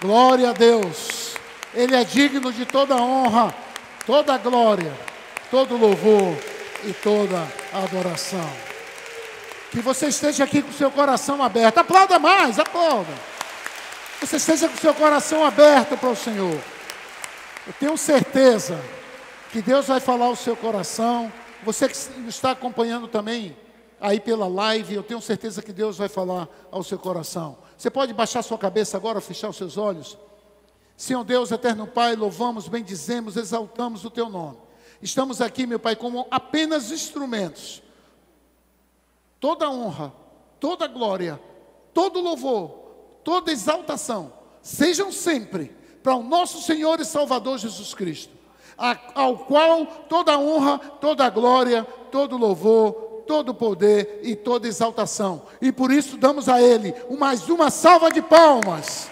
Glória a Deus. Ele é digno de toda honra, toda glória, todo louvor e toda adoração. Que você esteja aqui com seu coração aberto. Aplauda mais, aplauda. Você esteja com seu coração aberto para o Senhor. Eu tenho certeza que Deus vai falar o seu coração. Você que está acompanhando também aí pela live, eu tenho certeza que Deus vai falar ao seu coração. Você pode baixar sua cabeça agora, fechar os seus olhos? Senhor Deus, eterno Pai, louvamos, bendizemos, exaltamos o teu nome. Estamos aqui, meu Pai, como apenas instrumentos. Toda honra, toda glória, todo louvor, toda exaltação, sejam sempre para o nosso Senhor e Salvador Jesus Cristo, ao qual toda honra, toda glória, todo louvor, todo poder e toda exaltação. E por isso damos a Ele mais uma salva de palmas,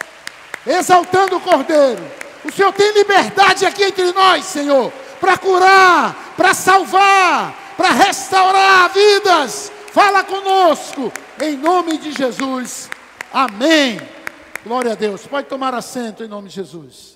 exaltando o Cordeiro. O Senhor tem liberdade aqui entre nós, Senhor, para curar, para salvar, para restaurar vidas. Fala conosco, em nome de Jesus. Amém. Glória a Deus. Pode tomar assento em nome de Jesus.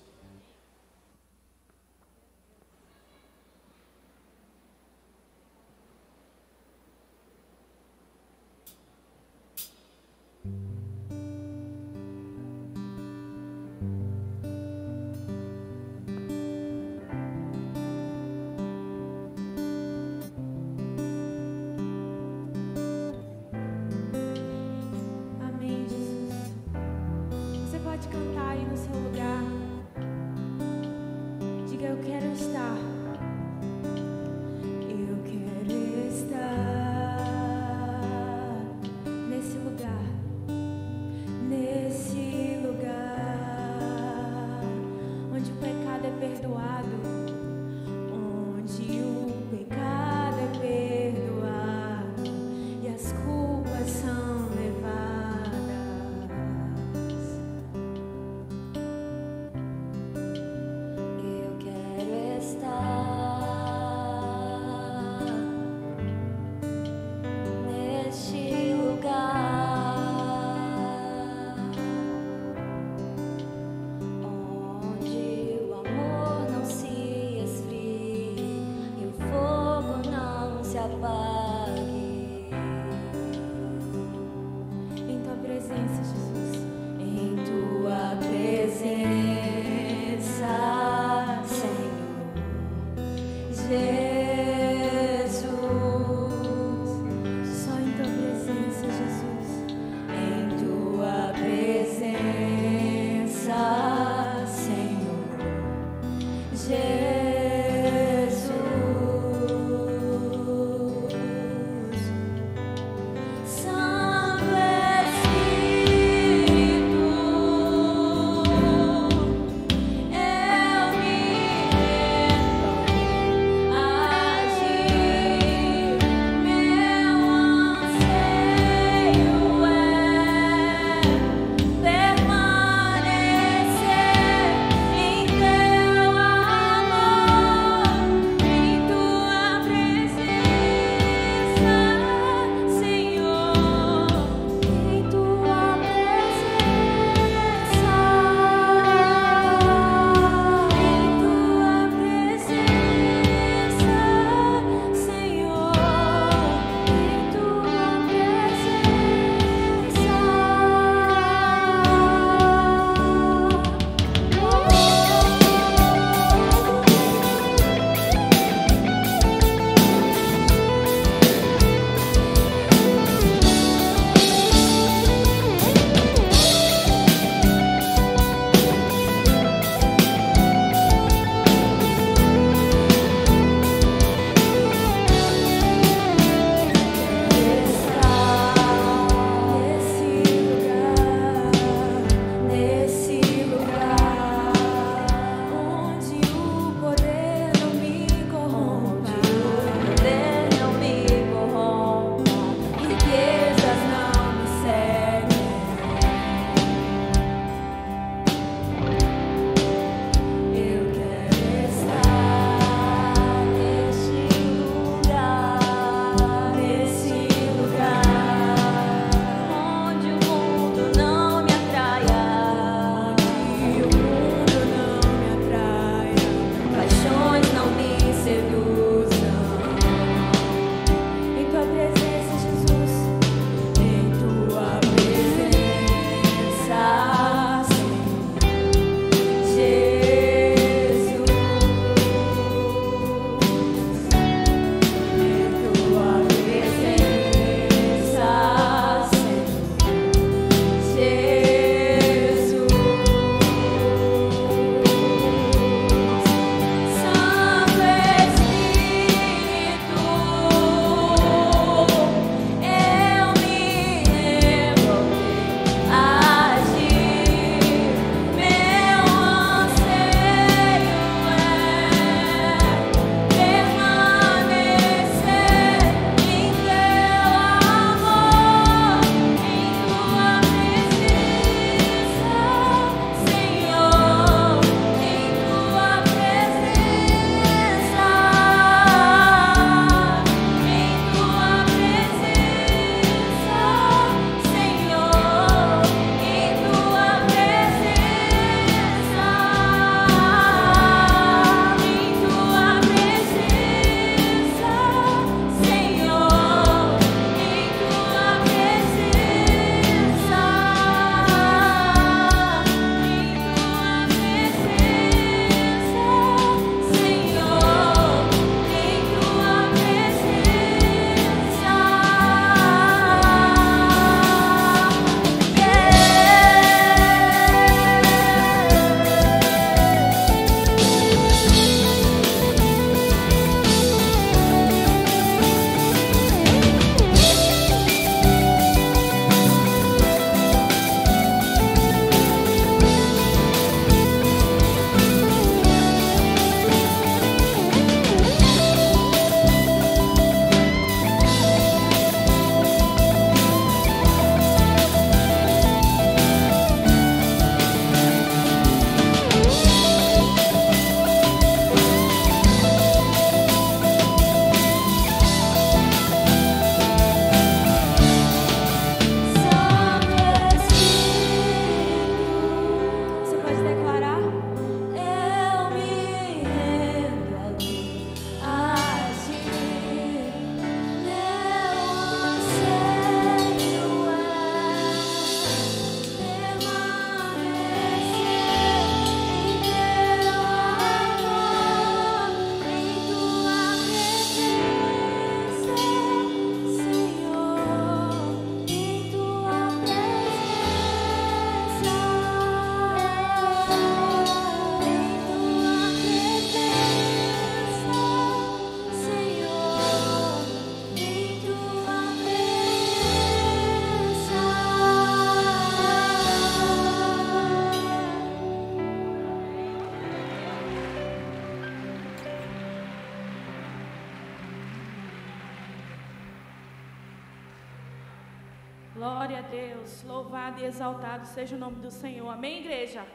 Deus. Louvado e exaltado seja o nome do Senhor. Amém, igreja?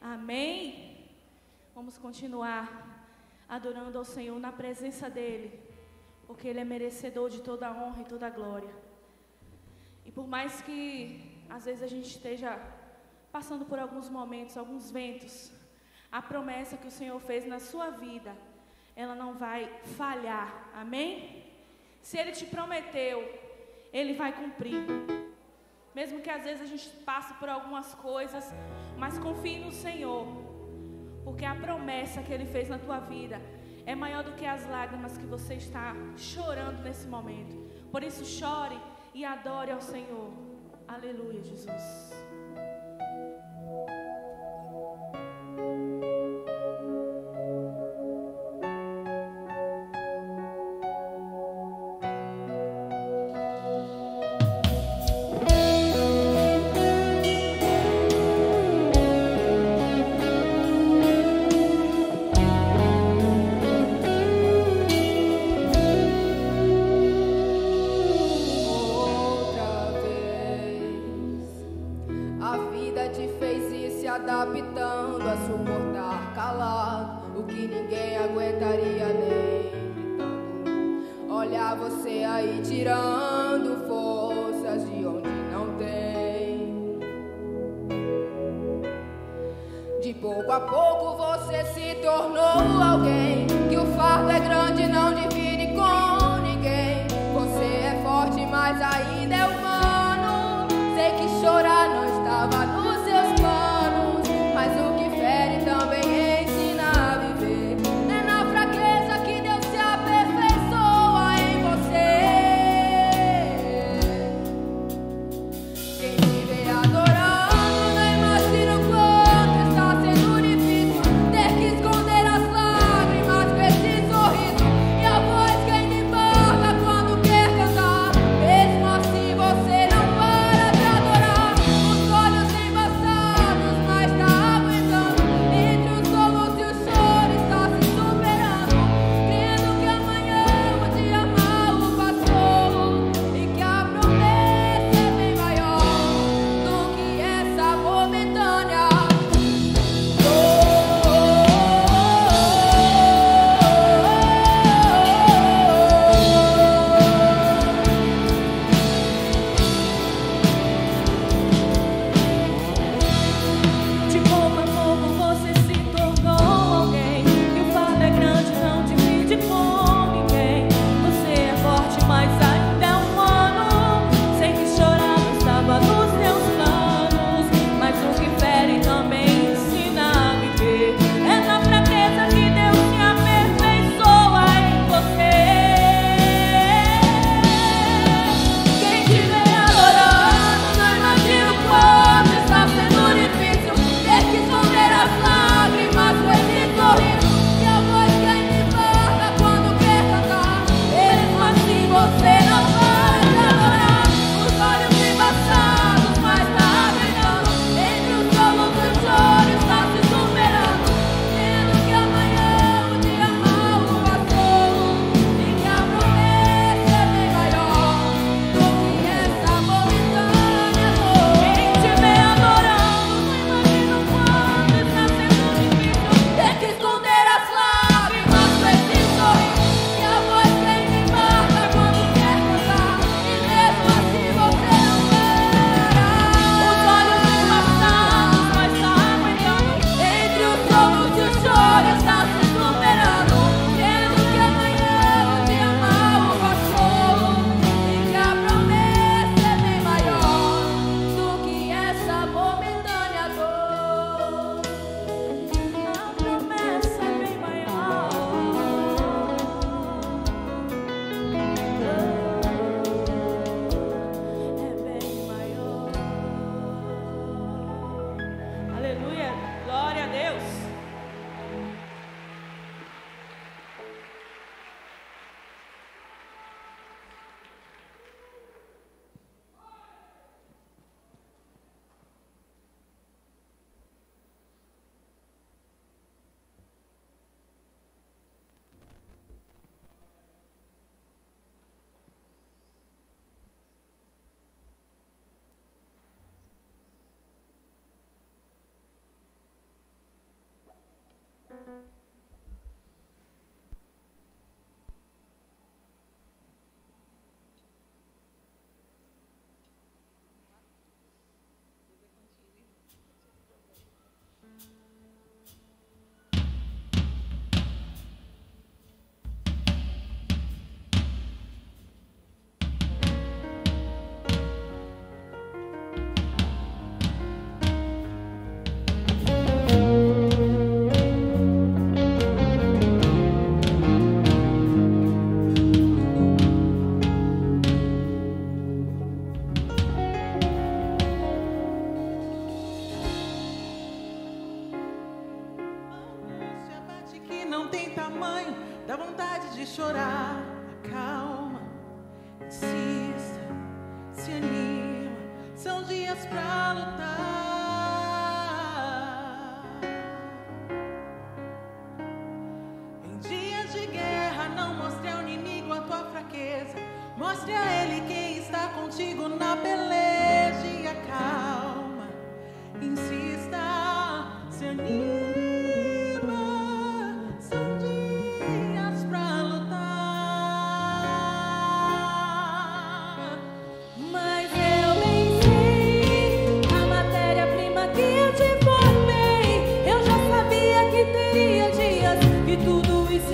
Amém. Vamos continuar adorando ao Senhor na presença dEle, porque Ele é merecedor de toda a honra e toda a glória. E por mais que às vezes a gente esteja passando por alguns momentos, alguns ventos, a promessa que o Senhor fez na sua vida, ela não vai falhar. Amém? Se Ele te prometeu, Ele vai cumprir. Mesmo que às vezes a gente passe por algumas coisas, mas confie no Senhor, porque a promessa que Ele fez na tua vida é maior do que as lágrimas que você está chorando nesse momento. Por isso, chore e adore ao Senhor. Aleluia, Jesus.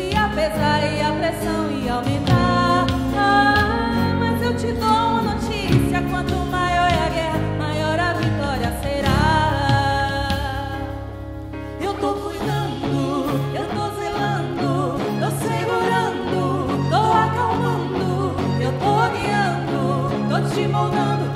se apesar e a pressão ia aumentar. Ah, mas eu te dou uma notícia: quanto maior é a guerra, maior a vitória será. Eu tô cuidando, eu tô zelando, tô segurando, tô acalmando, eu tô guiando, tô te moldando.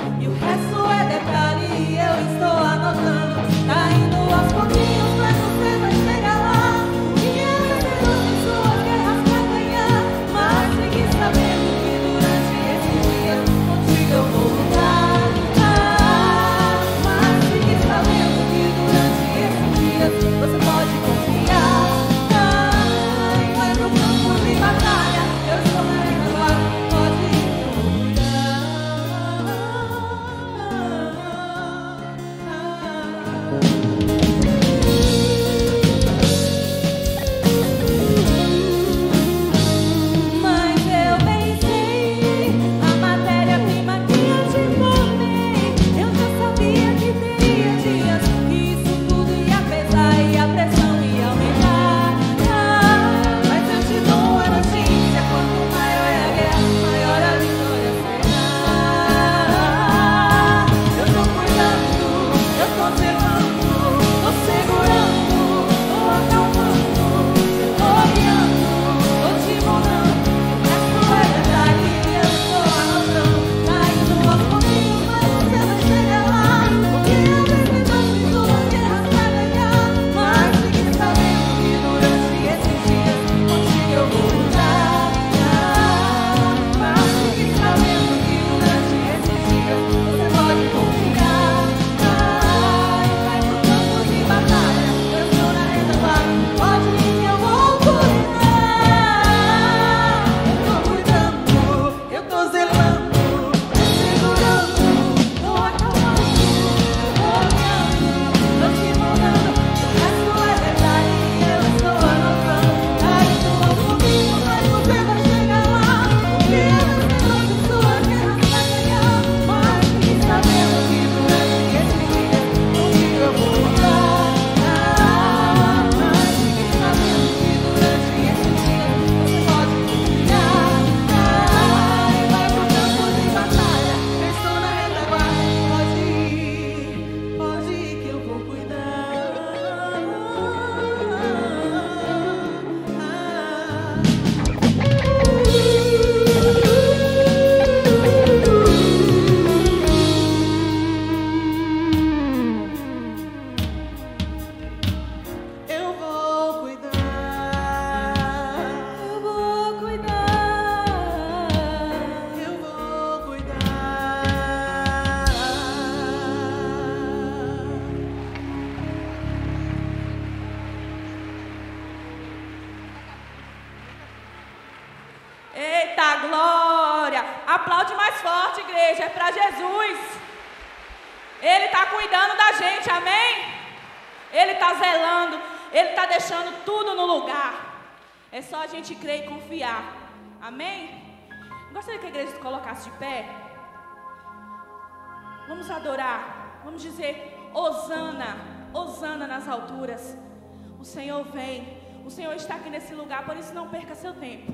Senhor está aqui nesse lugar, por isso não perca seu tempo.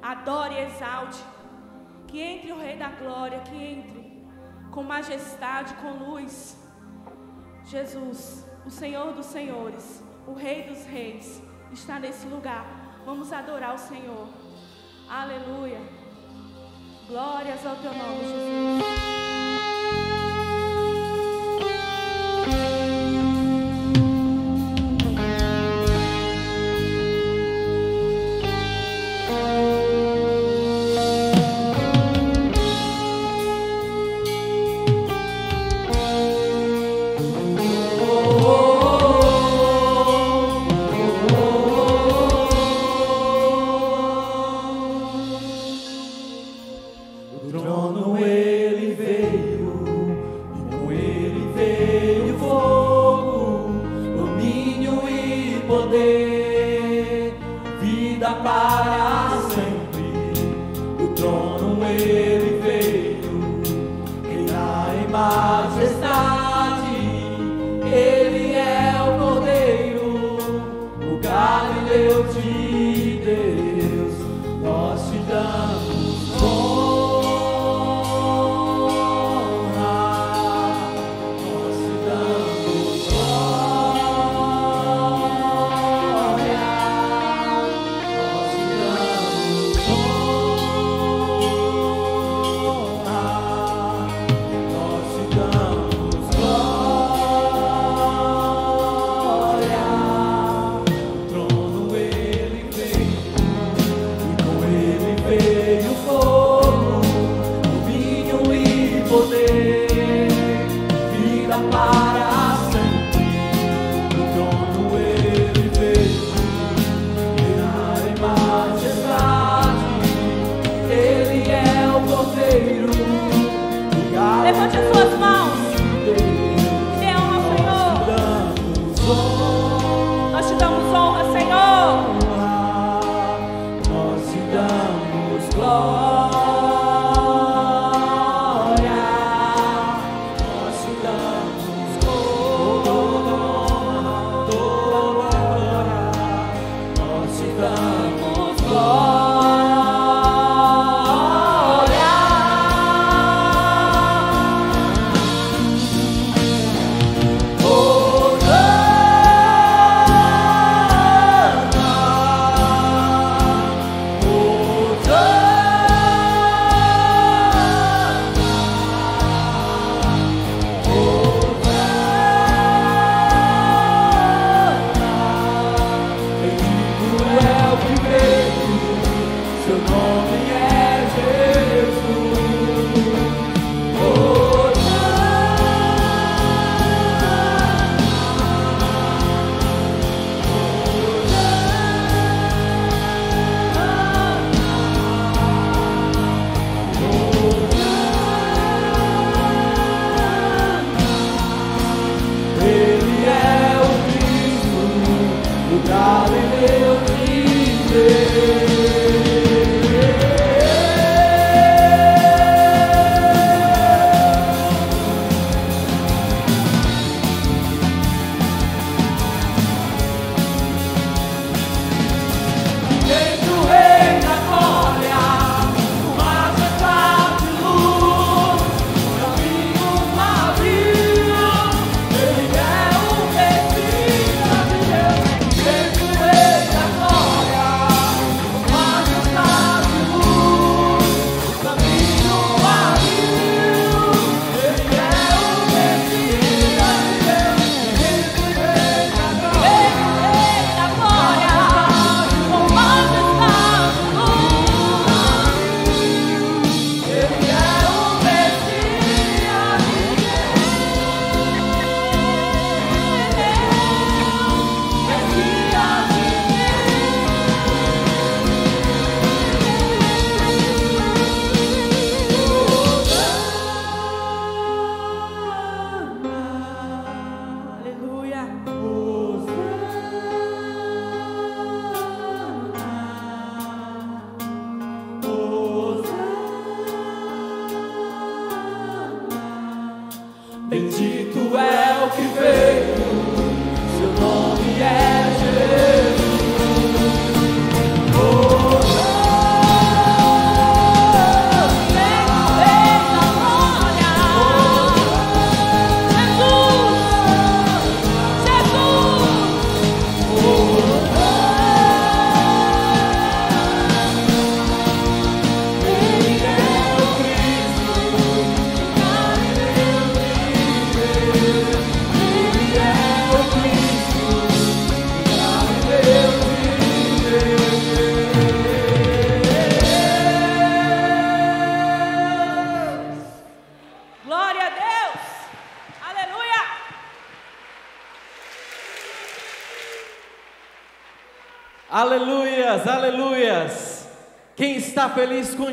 Adore e exalte. Que entre o Rei da Glória, que entre com majestade, com luz. Jesus, o Senhor dos Senhores o Rei dos Reis, está nesse lugar. Vamos adorar o Senhor. Aleluia. Glórias ao teu nome, Jesus.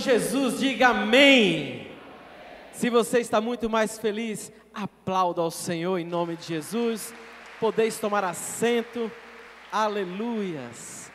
Jesus, diga amém. Se você está muito mais feliz, aplauda ao Senhor em nome de Jesus. Podeis tomar assento. Aleluias.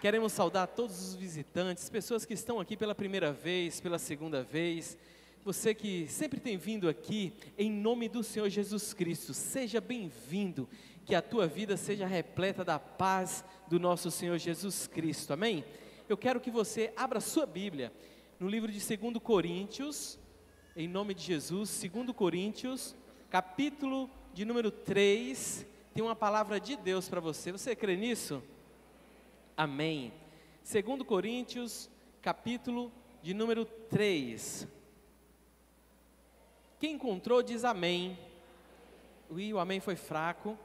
Queremos saudar todos os visitantes, pessoas que estão aqui pela primeira vez, pela segunda vez. Você que sempre tem vindo aqui, em nome do Senhor Jesus Cristo, seja bem-vindo que a tua vida seja repleta da paz do nosso Senhor Jesus Cristo, amém? Eu quero que você abra sua Bíblia no livro de 2 Coríntios, em nome de Jesus, 2 Coríntios, capítulo de número 3, tem uma palavra de Deus para você, você crê nisso? Amém. 2 Coríntios, capítulo de número 3. Quem encontrou diz amém. Ui, o amém foi fraco.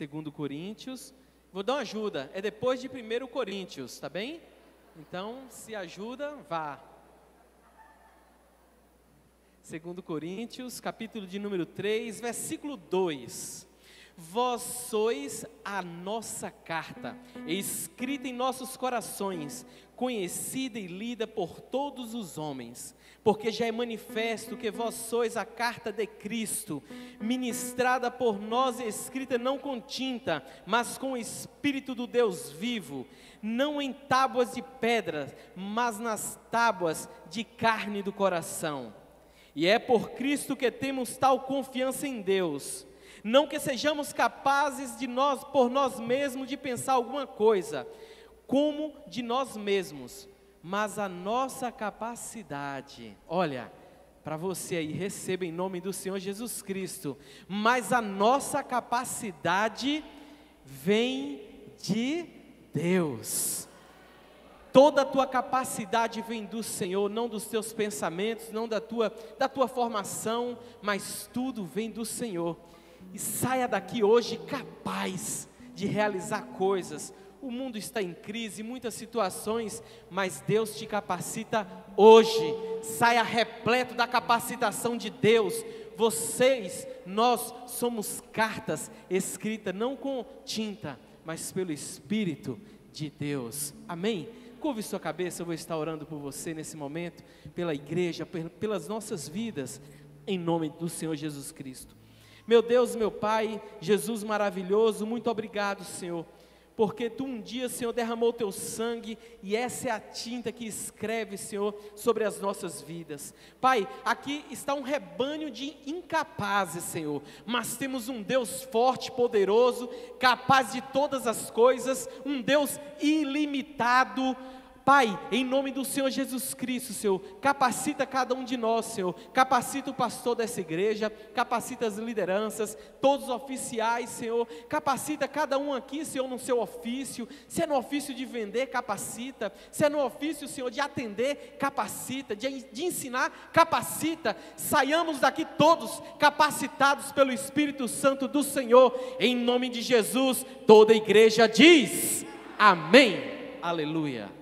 Segundo Coríntios. Vou dar uma ajuda, é depois de 1 Coríntios, tá bem? Então, se ajuda, vá. Segundo Coríntios, capítulo de número 3, versículo 2. Vós sois a nossa carta, escrita em nossos corações, conhecida e lida por todos os homens, porque já é manifesto que vós sois a carta de Cristo, ministrada por nós e escrita não com tinta, mas com o Espírito do Deus vivo, não em tábuas de pedra, mas nas tábuas de carne do coração. E é por Cristo que temos tal confiança em Deus. Não que sejamos capazes de nós, por nós mesmos, de pensar alguma coisa, como de nós mesmos, mas a nossa capacidade, olha, para você aí, receba em nome do Senhor Jesus Cristo, mas a nossa capacidade vem de Deus. Toda a tua capacidade vem do Senhor, não dos teus pensamentos, não da tua, da tua formação, mas tudo vem do Senhor. E saia daqui hoje capaz de realizar coisas, o mundo está em crise, muitas situações, mas Deus te capacita hoje. Saia repleto da capacitação de Deus. Vocês, nós somos cartas escritas não com tinta, mas pelo Espírito de Deus. Amém? Curve sua cabeça, eu vou estar orando por você nesse momento, pela igreja, pelas nossas vidas, em nome do Senhor Jesus Cristo. Meu Deus, meu Pai, Jesus maravilhoso, muito obrigado, Senhor porque tu um dia, Senhor, derramou teu sangue e essa é a tinta que escreve, Senhor, sobre as nossas vidas. Pai, aqui está um rebanho de incapazes, Senhor, mas temos um Deus forte, poderoso, capaz de todas as coisas, um Deus ilimitado, Pai, em nome do Senhor Jesus Cristo, Senhor, capacita cada um de nós, Senhor, capacita o pastor dessa igreja, capacita as lideranças, todos os oficiais, Senhor, capacita cada um aqui, Senhor, no seu ofício, se é no ofício de vender, capacita, se é no ofício, Senhor, de atender, capacita, de, de ensinar, capacita, saiamos daqui todos capacitados pelo Espírito Santo do Senhor, em nome de Jesus, toda a igreja diz, amém, aleluia.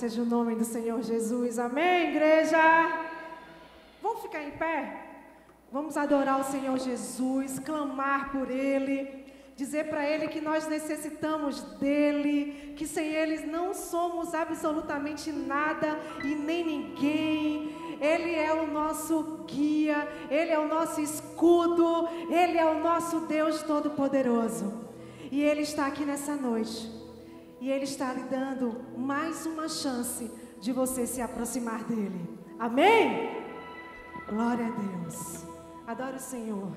Seja o nome do Senhor Jesus. Amém, igreja? Vamos ficar em pé? Vamos adorar o Senhor Jesus, clamar por Ele, dizer para Ele que nós necessitamos dEle, que sem Ele não somos absolutamente nada e nem ninguém. Ele é o nosso guia, Ele é o nosso escudo, Ele é o nosso Deus Todo-Poderoso. E Ele está aqui nessa noite. E Ele está lhe dando mais uma chance de você se aproximar dEle. Amém? Glória a Deus. Adoro o Senhor.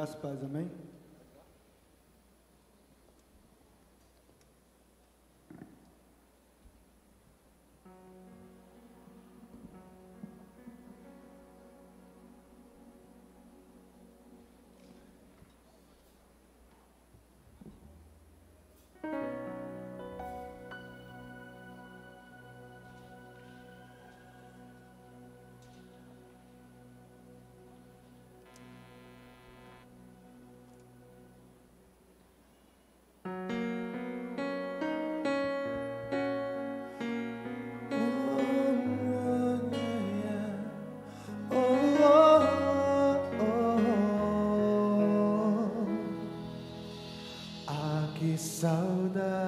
Graças a paz, amém? 找的。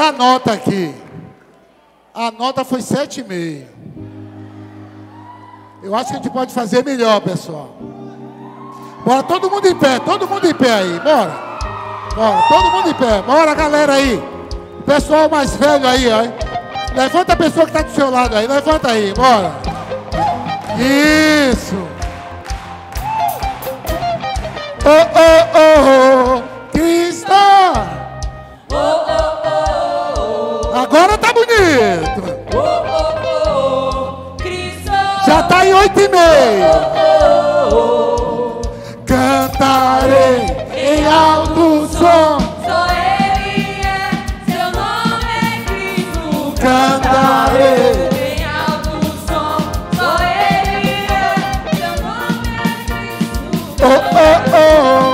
Dar nota aqui. A nota foi sete e meio. Eu acho que a gente pode fazer melhor, pessoal. Bora, todo mundo em pé, todo mundo em pé aí, bora. Bora, todo mundo em pé. Bora, galera aí. Pessoal mais velho aí, ó. Levanta a pessoa que está do seu lado aí, levanta aí, bora. Isso. Oh, oh, oh, oh. Agora tá bonito. oh, oh, oh, Cristo. Já tá em oito e meio. Cantarei em alto som. Só Ele seu nome é Cristo. Cantarei. Em alto som, só Ele é, seu nome é Cristo. Oh, oh, oh.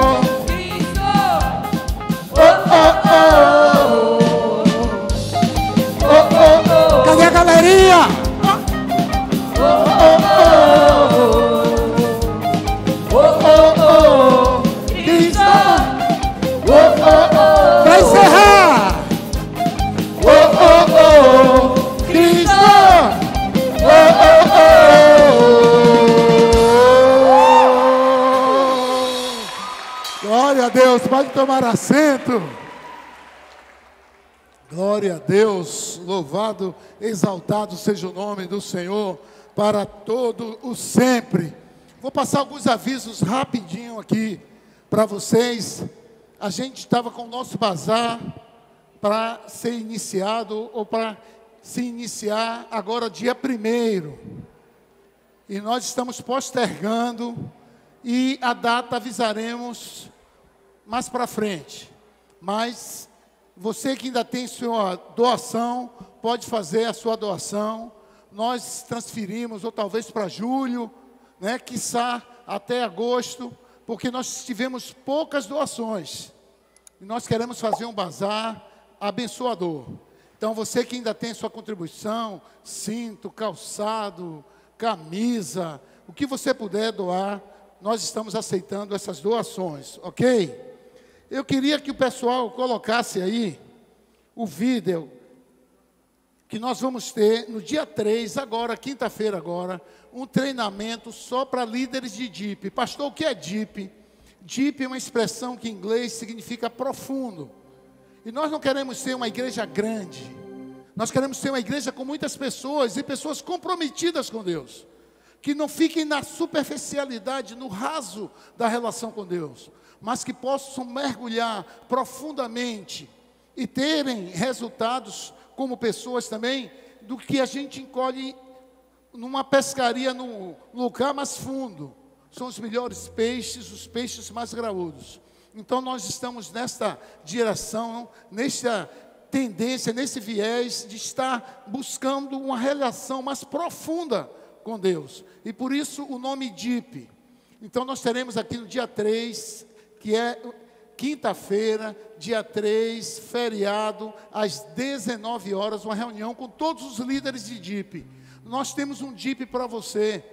Deus. Pode tomar assento. Glória a Deus, louvado, exaltado seja o nome do Senhor para todo o sempre. Vou passar alguns avisos rapidinho aqui para vocês. A gente estava com o nosso bazar para ser iniciado ou para se iniciar agora dia primeiro. E nós estamos postergando e a data avisaremos mais para frente. Mas você que ainda tem sua doação, pode fazer a sua doação. Nós transferimos, ou talvez para julho, né, quiçá até agosto, porque nós tivemos poucas doações. E nós queremos fazer um bazar abençoador. Então, você que ainda tem sua contribuição, cinto, calçado, camisa, o que você puder doar, nós estamos aceitando essas doações, ok? Eu queria que o pessoal colocasse aí o vídeo que nós vamos ter no dia 3, agora, quinta-feira agora, um treinamento só para líderes de DIP. Pastor, o que é DIP? DIP é uma expressão que em inglês significa profundo. E nós não queremos ser uma igreja grande. Nós queremos ser uma igreja com muitas pessoas e pessoas comprometidas com Deus. Que não fiquem na superficialidade, no raso da relação com Deus, mas que possam mergulhar profundamente e terem resultados como pessoas também do que a gente encolhe numa pescaria num lugar mais fundo. São os melhores peixes, os peixes mais graúdos. Então nós estamos nesta direção, nesta tendência, nesse viés de estar buscando uma relação mais profunda com Deus. E por isso o nome DIP. Então nós teremos aqui no dia 3, que é quinta-feira, dia 3, feriado, às 19 horas, uma reunião com todos os líderes de DIP. Nós temos um DIP para você.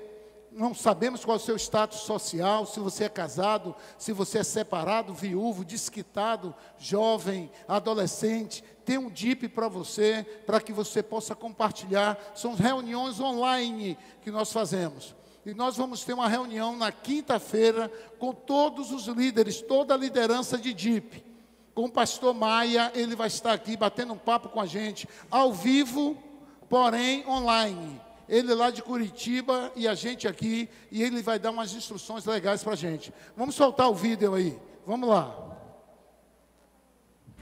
Não sabemos qual é o seu status social, se você é casado, se você é separado, viúvo, desquitado, jovem, adolescente. Tem um DIP para você, para que você possa compartilhar. São reuniões online que nós fazemos. E nós vamos ter uma reunião na quinta-feira com todos os líderes, toda a liderança de DIP. Com o pastor Maia, ele vai estar aqui batendo um papo com a gente, ao vivo, porém online. Ele lá de Curitiba e a gente aqui, e ele vai dar umas instruções legais para a gente. Vamos soltar o vídeo aí. Vamos lá.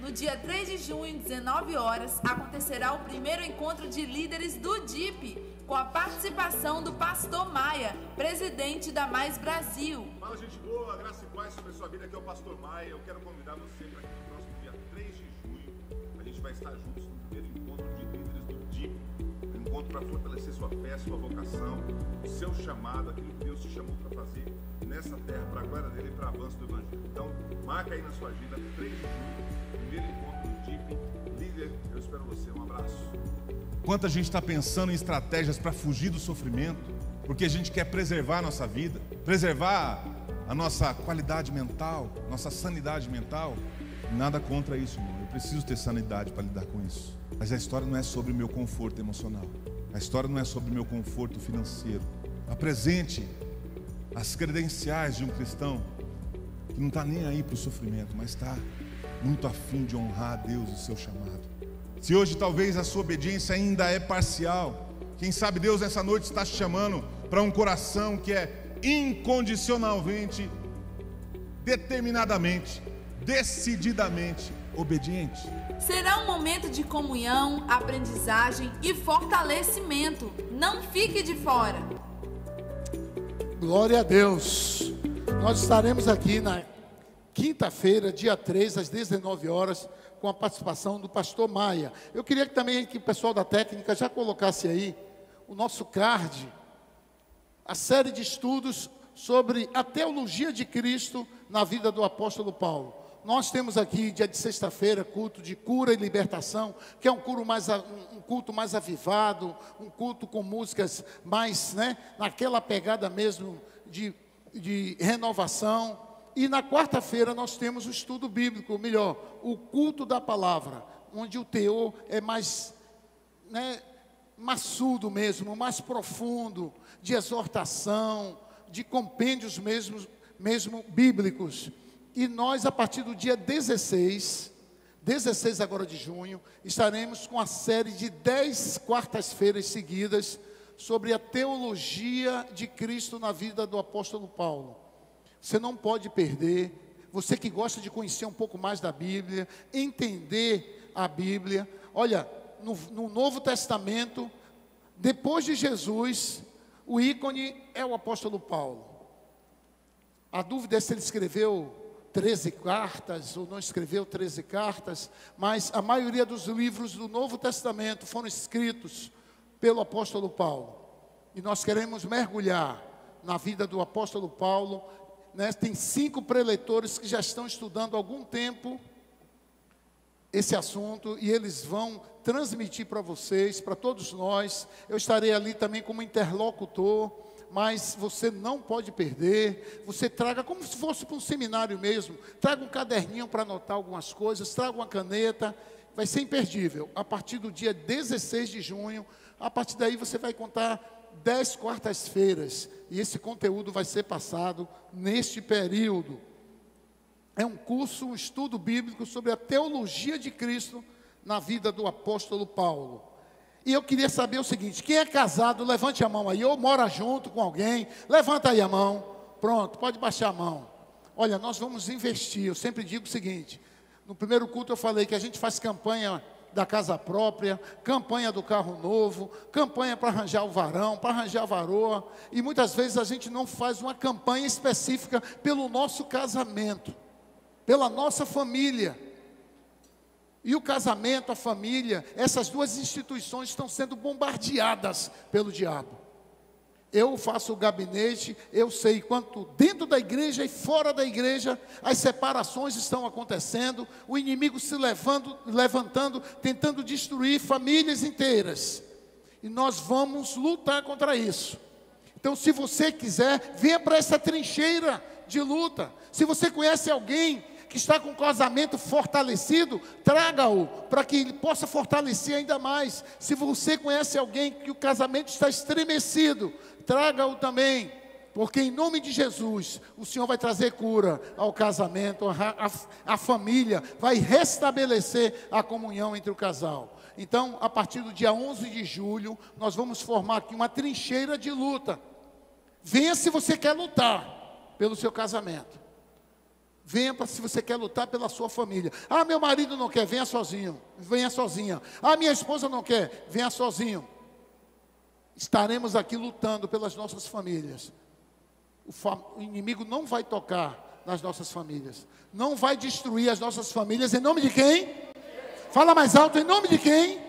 No dia 3 de junho, 19 horas, acontecerá o primeiro encontro de líderes do DIP, com a participação do pastor Maia, presidente da Mais Brasil. Fala, gente boa, graça e paz sobre a sua vida. Aqui é o Pastor Maia. Eu quero convidar você para que no próximo dia 3 de junho a gente vai estar juntos encontro para fortalecer sua fé, sua vocação, o seu chamado, aquilo que Deus te chamou para fazer nessa terra, para a glória dele e para o avanço do Evangelho. Então, marca aí na sua agenda, 3 de julho, primeiro encontro do DIP. Líder, eu espero você. Um abraço. Quanta gente está pensando em estratégias para fugir do sofrimento, porque a gente quer preservar a nossa vida, preservar a nossa qualidade mental, nossa sanidade mental. Nada contra isso, irmão. Eu preciso ter sanidade para lidar com isso. Mas a história não é sobre o meu conforto emocional. A história não é sobre o meu conforto financeiro. Apresente as credenciais de um cristão que não está nem aí para o sofrimento, mas está muito afim de honrar a Deus o seu chamado. Se hoje talvez a sua obediência ainda é parcial, quem sabe Deus nessa noite está te chamando para um coração que é incondicionalmente, determinadamente, decididamente obediente. Será um momento de comunhão, aprendizagem e fortalecimento. Não fique de fora. Glória a Deus. Nós estaremos aqui na quinta-feira, dia 3, às 19 horas, com a participação do pastor Maia. Eu queria que também que o pessoal da técnica já colocasse aí o nosso card, a série de estudos sobre a teologia de Cristo na vida do apóstolo Paulo. Nós temos aqui, dia de sexta-feira, culto de cura e libertação, que é um culto mais, um culto mais avivado, um culto com músicas mais, né, naquela pegada mesmo de, de renovação. E na quarta-feira nós temos o estudo bíblico, melhor, o culto da palavra, onde o teor é mais, né, maçudo mesmo, mais profundo, de exortação, de compêndios mesmo, mesmo bíblicos. E nós, a partir do dia 16, 16 agora de junho, estaremos com a série de 10 quartas-feiras seguidas sobre a teologia de Cristo na vida do apóstolo Paulo. Você não pode perder. Você que gosta de conhecer um pouco mais da Bíblia, entender a Bíblia. Olha, no, no Novo Testamento, depois de Jesus, o ícone é o apóstolo Paulo. A dúvida é se ele escreveu 13 cartas ou não escreveu 13 cartas, mas a maioria dos livros do Novo Testamento foram escritos pelo apóstolo Paulo. E nós queremos mergulhar na vida do apóstolo Paulo. né? Tem cinco preletores que já estão estudando há algum tempo esse assunto e eles vão transmitir para vocês, para todos nós. Eu estarei ali também como interlocutor, mas você não pode perder. Você traga como se fosse para um seminário mesmo. Traga um caderninho para anotar algumas coisas, traga uma caneta. Vai ser imperdível. A partir do dia 16 de junho, a partir daí você vai contar 10 quartas-feiras. E esse conteúdo vai ser passado neste período é um curso, um estudo bíblico sobre a teologia de Cristo na vida do apóstolo Paulo. E eu queria saber o seguinte: quem é casado, levante a mão aí, ou mora junto com alguém, levanta aí a mão. Pronto, pode baixar a mão. Olha, nós vamos investir. Eu sempre digo o seguinte: no primeiro culto eu falei que a gente faz campanha da casa própria, campanha do carro novo, campanha para arranjar o varão, para arranjar a varoa, e muitas vezes a gente não faz uma campanha específica pelo nosso casamento pela nossa família. E o casamento, a família, essas duas instituições estão sendo bombardeadas pelo diabo. Eu faço o gabinete, eu sei quanto dentro da igreja e fora da igreja as separações estão acontecendo, o inimigo se levando, levantando, tentando destruir famílias inteiras. E nós vamos lutar contra isso. Então, se você quiser, venha para essa trincheira de luta. Se você conhece alguém que está com o casamento fortalecido, traga-o para que ele possa fortalecer ainda mais. Se você conhece alguém que o casamento está estremecido, traga-o também. Porque em nome de Jesus, o Senhor vai trazer cura ao casamento, a família, vai restabelecer a comunhão entre o casal. Então, a partir do dia 11 de julho, nós vamos formar aqui uma trincheira de luta. Venha se você quer lutar pelo seu casamento. Venha pra, se você quer lutar pela sua família. Ah, meu marido não quer, venha sozinho. Venha sozinha. Ah, minha esposa não quer, venha sozinho. Estaremos aqui lutando pelas nossas famílias. O, o inimigo não vai tocar nas nossas famílias. Não vai destruir as nossas famílias. Em nome de quem? Fala mais alto, em nome de quem?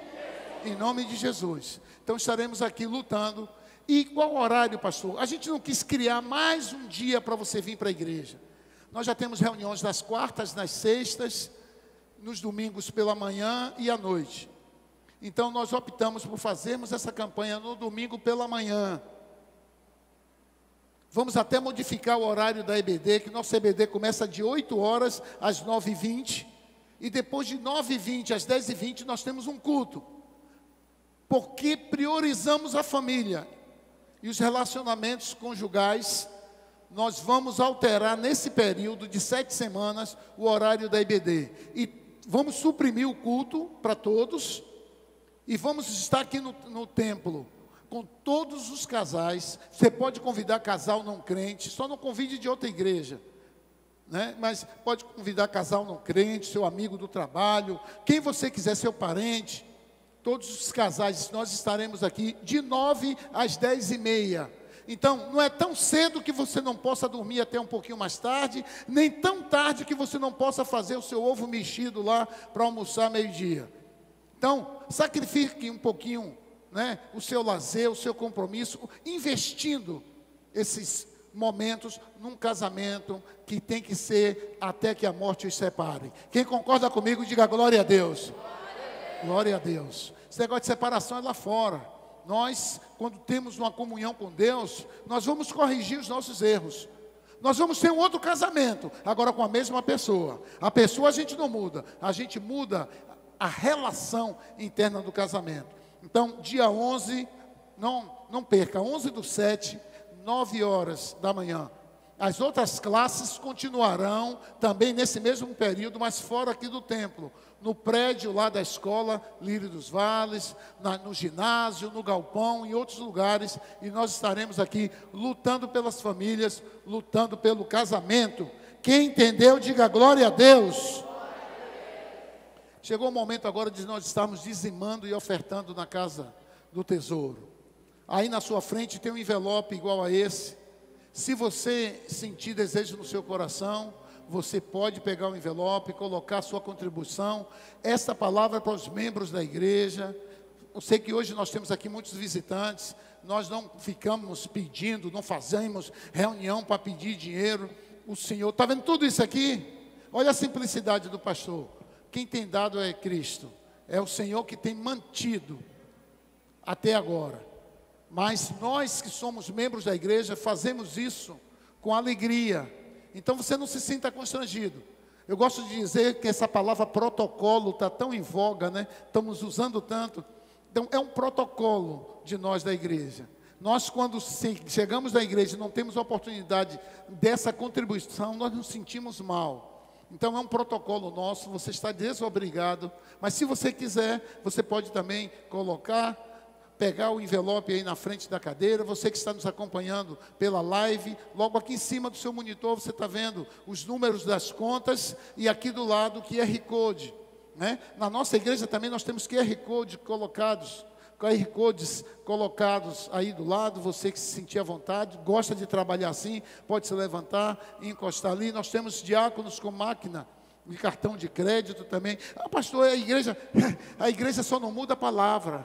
Em nome de Jesus. Então estaremos aqui lutando. E qual horário, pastor? A gente não quis criar mais um dia para você vir para a igreja. Nós já temos reuniões nas quartas, nas sextas, nos domingos pela manhã e à noite. Então nós optamos por fazermos essa campanha no domingo pela manhã. Vamos até modificar o horário da EBD, que nosso EBD começa de 8 horas às 9h20. E depois de 9h20 às 10h20 nós temos um culto. Porque priorizamos a família e os relacionamentos conjugais. Nós vamos alterar nesse período de sete semanas o horário da EBD. E vamos suprimir o culto para todos. E vamos estar aqui no, no templo com todos os casais. Você pode convidar casal não crente, só não convide de outra igreja. Né? Mas pode convidar casal não crente, seu amigo do trabalho, quem você quiser, seu parente. Todos os casais, nós estaremos aqui de nove às dez e meia. Então, não é tão cedo que você não possa dormir até um pouquinho mais tarde, nem tão tarde que você não possa fazer o seu ovo mexido lá para almoçar meio-dia. Então, sacrifique um pouquinho né, o seu lazer, o seu compromisso, investindo esses momentos num casamento que tem que ser até que a morte os separe. Quem concorda comigo, diga glória a Deus. Glória a Deus. Esse negócio de separação é lá fora. Nós, quando temos uma comunhão com Deus, nós vamos corrigir os nossos erros. Nós vamos ter um outro casamento, agora com a mesma pessoa. A pessoa a gente não muda, a gente muda a relação interna do casamento. Então, dia 11, não, não perca, 11 do 7, 9 horas da manhã. As outras classes continuarão também nesse mesmo período, mas fora aqui do templo, no prédio lá da escola Lírio dos Vales, na, no ginásio, no galpão, em outros lugares, e nós estaremos aqui lutando pelas famílias, lutando pelo casamento. Quem entendeu, diga glória a Deus. Chegou o momento agora de nós estarmos dizimando e ofertando na casa do tesouro. Aí na sua frente tem um envelope igual a esse. Se você sentir desejo no seu coração, você pode pegar o envelope, colocar sua contribuição. Esta palavra é para os membros da igreja. Eu sei que hoje nós temos aqui muitos visitantes. Nós não ficamos pedindo, não fazemos reunião para pedir dinheiro. O Senhor, está vendo tudo isso aqui? Olha a simplicidade do pastor. Quem tem dado é Cristo. É o Senhor que tem mantido até agora. Mas nós que somos membros da igreja fazemos isso com alegria. Então você não se sinta constrangido. Eu gosto de dizer que essa palavra protocolo está tão em voga, né? Estamos usando tanto. Então é um protocolo de nós da igreja. Nós, quando chegamos na igreja e não temos oportunidade dessa contribuição, nós nos sentimos mal. Então é um protocolo nosso, você está desobrigado. Mas se você quiser, você pode também colocar, pegar o envelope aí na frente da cadeira. Você que está nos acompanhando pela live, logo aqui em cima do seu monitor você está vendo os números das contas e aqui do lado o QR Code. Né? Na nossa igreja também nós temos QR Code colocados QR Codes colocados aí do lado, você que se sentir à vontade, gosta de trabalhar assim, pode se levantar e encostar ali. Nós temos diáconos com máquina de cartão de crédito também. Ah, pastor, a igreja, a igreja só não muda a palavra.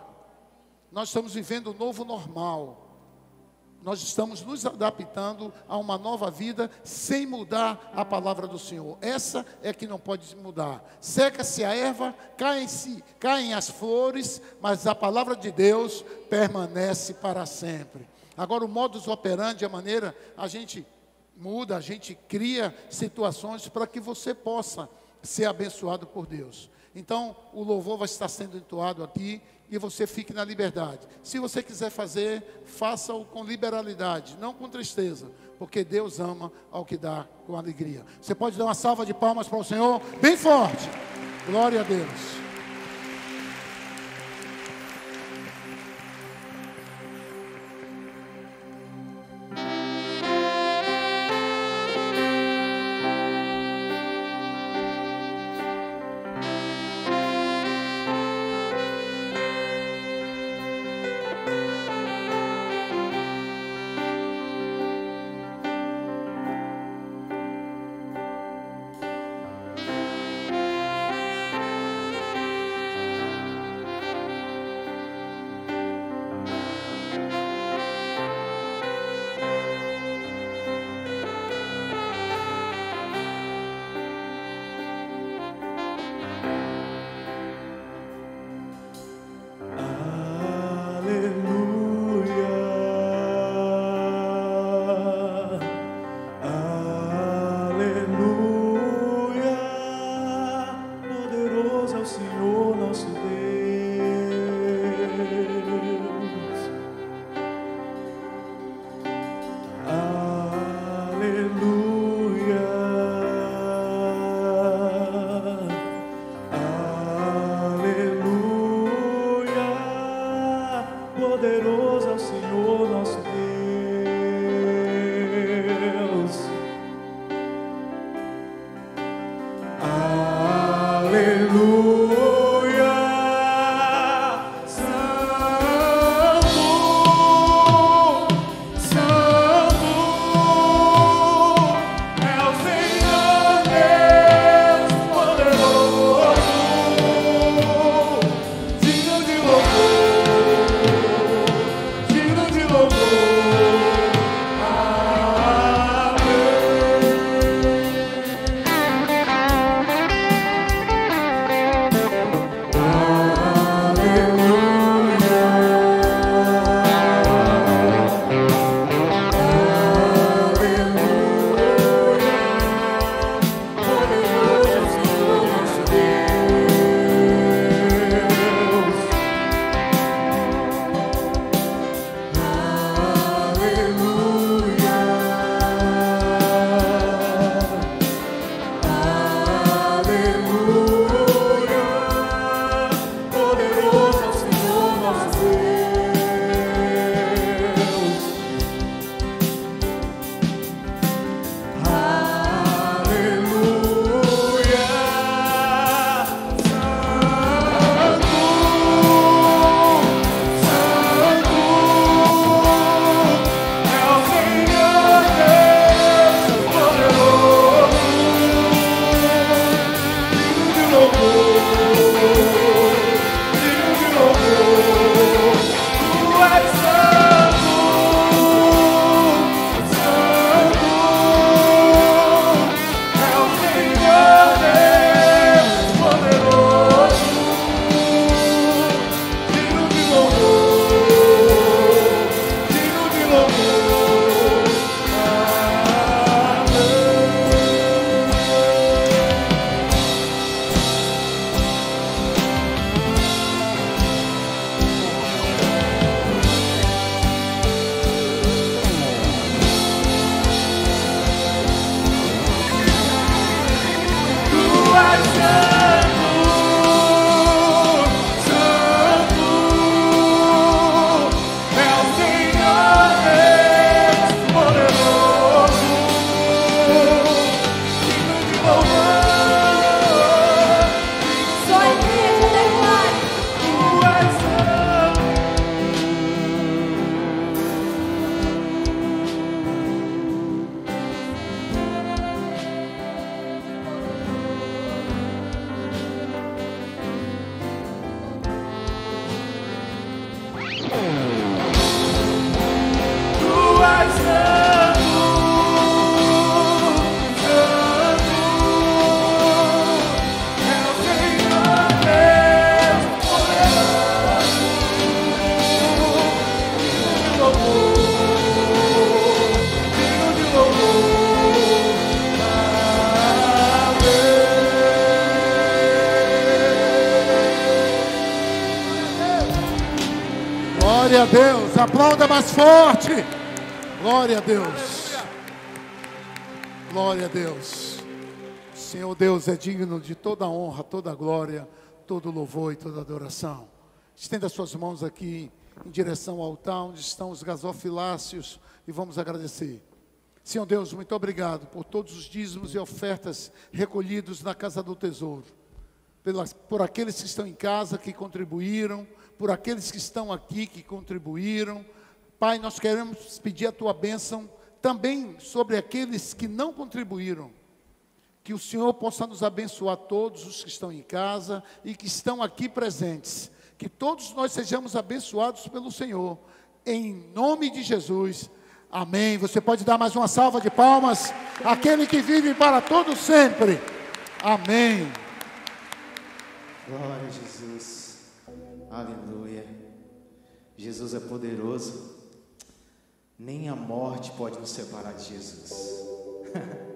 Nós estamos vivendo o novo normal. Nós estamos nos adaptando a uma nova vida sem mudar a palavra do Senhor. Essa é que não pode mudar. Seca-se a erva, caem-se, caem as flores, mas a palavra de Deus permanece para sempre. Agora o modus operandi, a maneira, a gente muda, a gente cria situações para que você possa ser abençoado por Deus. Então, o louvor vai estar sendo entoado aqui e você fique na liberdade. Se você quiser fazer, faça-o com liberalidade, não com tristeza, porque Deus ama ao que dá com alegria. Você pode dar uma salva de palmas para o Senhor, bem forte. Glória a Deus. Deus é digno de toda honra, toda glória, todo louvor e toda adoração. Estenda suas mãos aqui em direção ao altar onde estão os gasofiláceos e vamos agradecer. Senhor Deus, muito obrigado por todos os dízimos e ofertas recolhidos na casa do tesouro por aqueles que estão em casa que contribuíram, por aqueles que estão aqui que contribuíram. Pai, nós queremos pedir a tua bênção também sobre aqueles que não contribuíram. Que o Senhor possa nos abençoar todos os que estão em casa e que estão aqui presentes. Que todos nós sejamos abençoados pelo Senhor. Em nome de Jesus. Amém. Você pode dar mais uma salva de palmas. Aquele que vive para todo sempre. Amém. Glória a Jesus. Aleluia. Jesus é poderoso. Nem a morte pode nos separar de Jesus.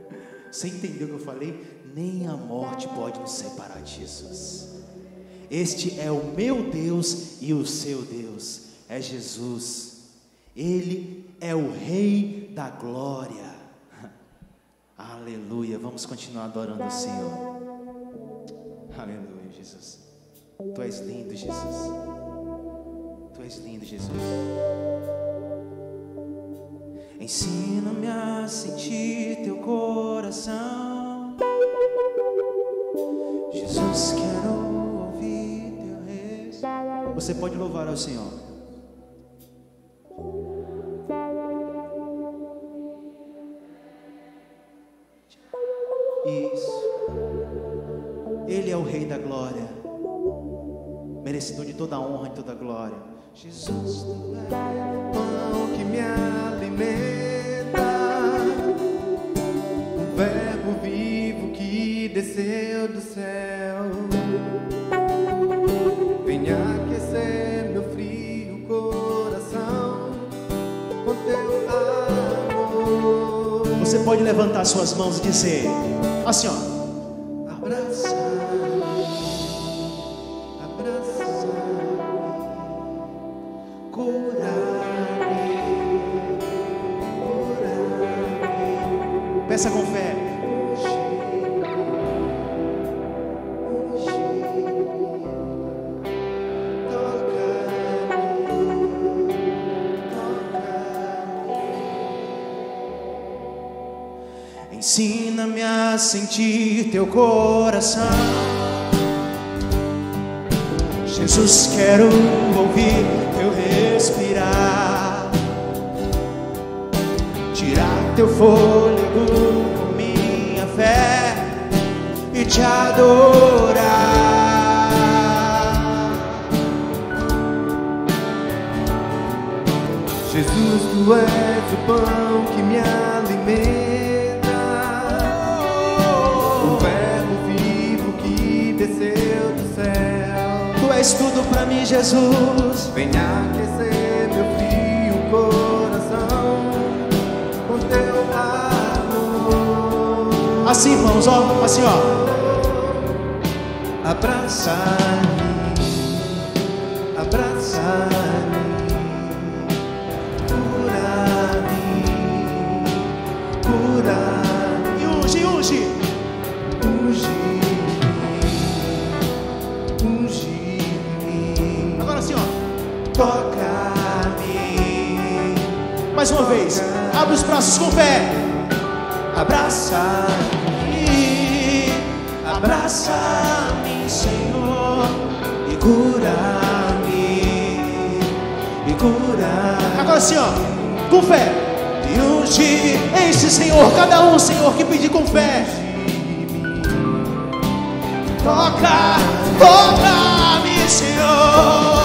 Você entendeu o que eu falei? Nem a morte pode nos separar de Jesus. Este é o meu Deus e o seu Deus. É Jesus. Ele é o Rei da glória. Aleluia. Vamos continuar adorando o Senhor. Aleluia, Jesus. Tu és lindo, Jesus. Tu és lindo, Jesus. Ensina-me a sentir teu coração. Jesus, quero ouvir teu respeito. Você pode louvar ao Senhor. Isso. Ele é o Rei da glória, merecedor de toda a honra e toda a glória. Jesus, tu és pão que me alimenta, o verbo vivo que desceu do céu. Venha aquecer meu frio coração com teu amor. Você pode levantar suas mãos e dizer assim, ó. Peça com fé. Ensina-me a sentir teu coração. Jesus, quero ouvir teu respirar. Tirar teu fôlego com minha fé e te adorar. Jesus, tu és o pão que me alimenta, o verbo vivo que desceu do céu. Tu és tudo pra mim, Jesus. Venha aquecer meu frio coração Assim, irmãos, ó, assim, ó. Abraça-me, abraça-me, cura-me, cura-me. E unge, unge. Unge-me, unge-me. Agora assim, ó. Toca-me. Mais uma vez. Abre os braços com fé. Abraça-me, abraça-me, Senhor, e cura-me, e cura. Agora assim, ó, com fé. E unge, enche, Senhor, cada um, Senhor, que pedir com fé. Toca, toca-me, Senhor,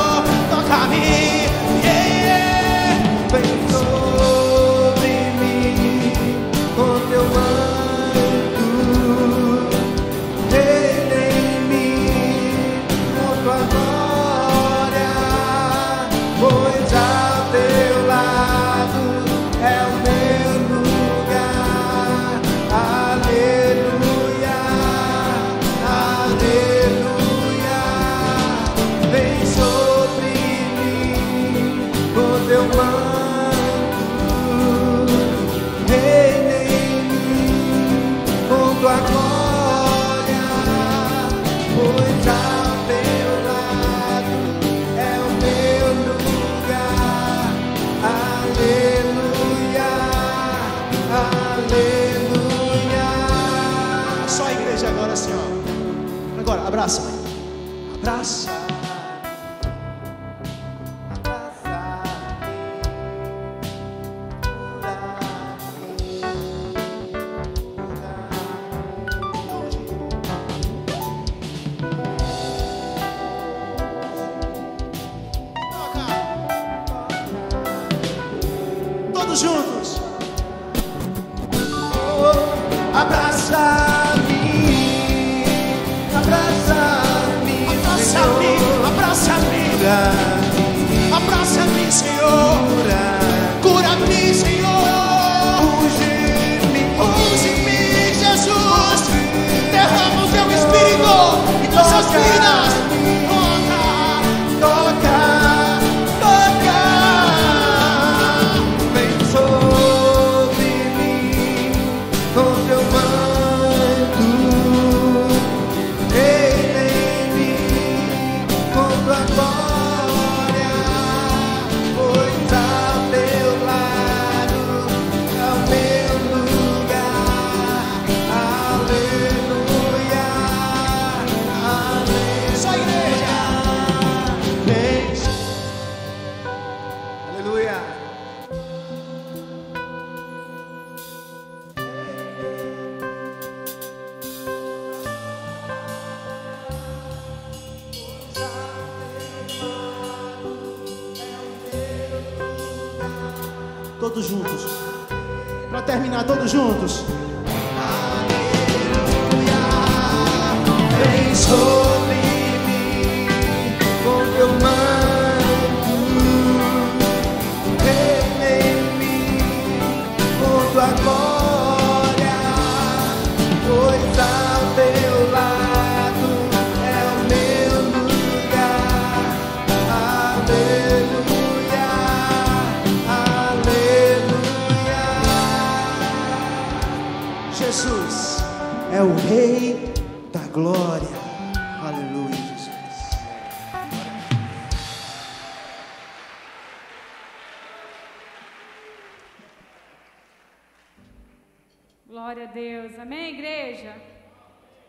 a Deus. Amém, igreja?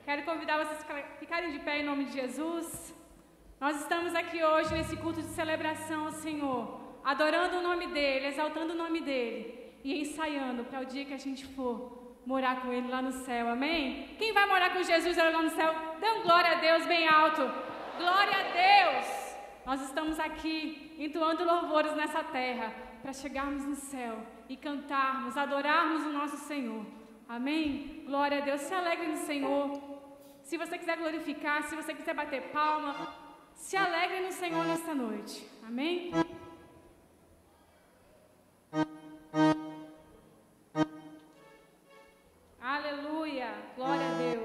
Quero convidar vocês a ficarem de pé em nome de Jesus. Nós estamos aqui hoje nesse culto de celebração ao Senhor, adorando o nome dEle, exaltando o nome dEle e ensaiando para o dia que a gente for morar com Ele lá no céu. Amém? Quem vai morar com Jesus lá no céu? Dê um glória a Deus bem alto. Glória a Deus! Nós estamos aqui entoando louvores nessa terra para chegarmos no céu e cantarmos, adorarmos o nosso Senhor. Amém? Glória a Deus. Se alegre no Senhor. Se você quiser glorificar, se você quiser bater palma, se alegre no Senhor nesta noite. Amém? Aleluia. Glória a Deus.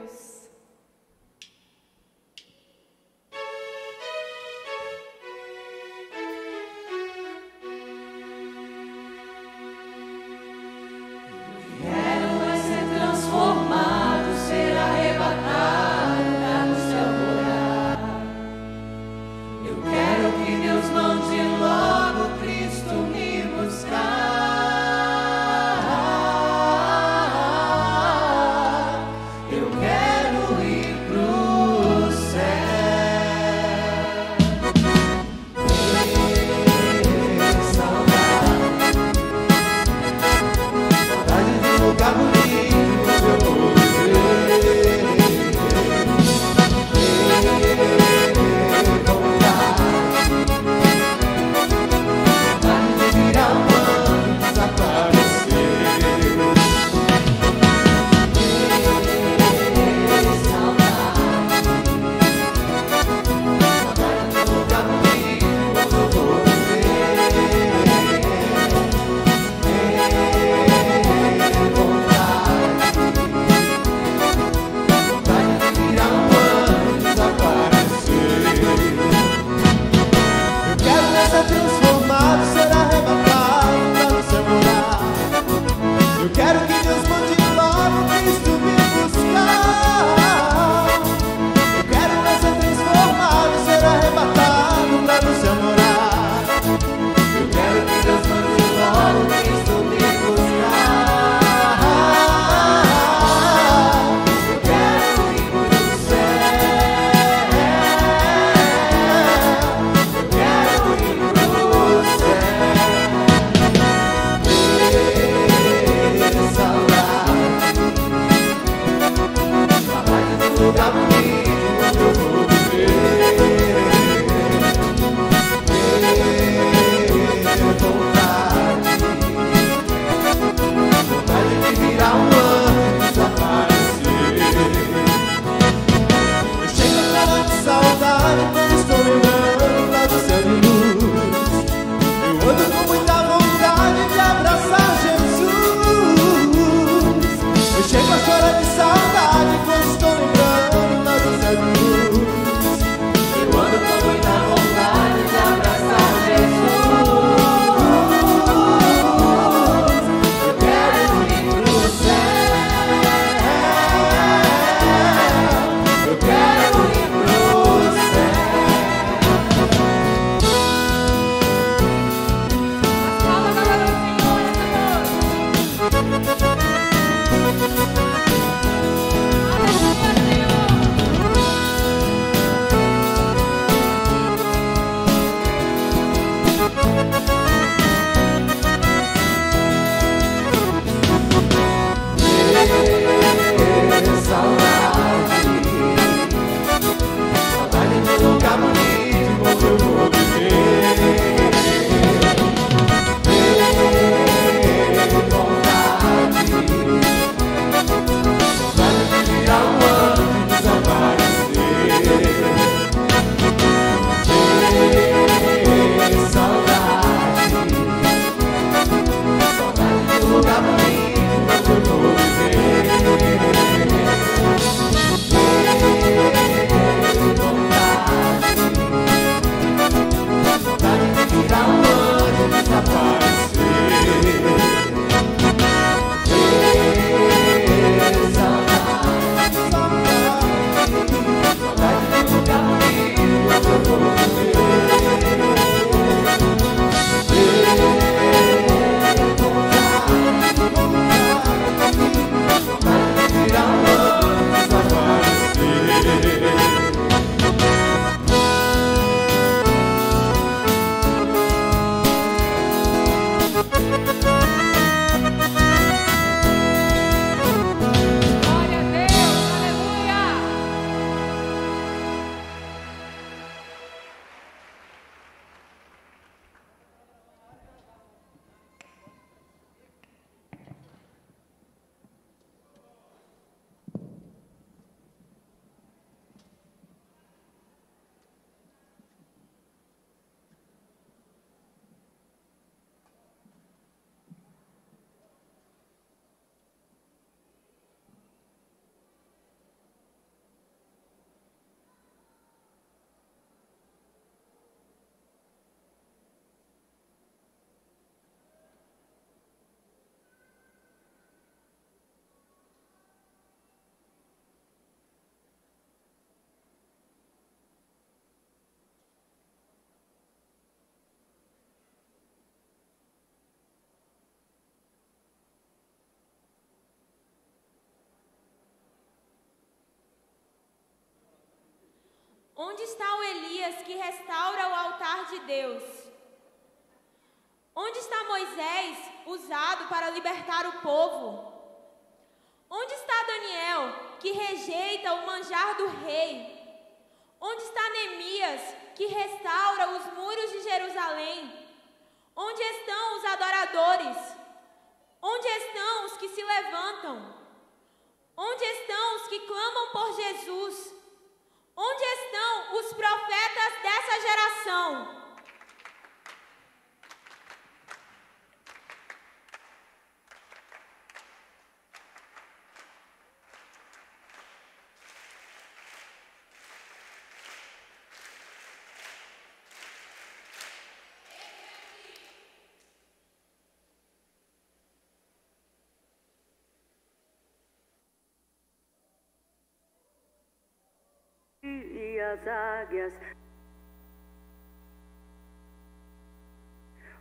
As águias.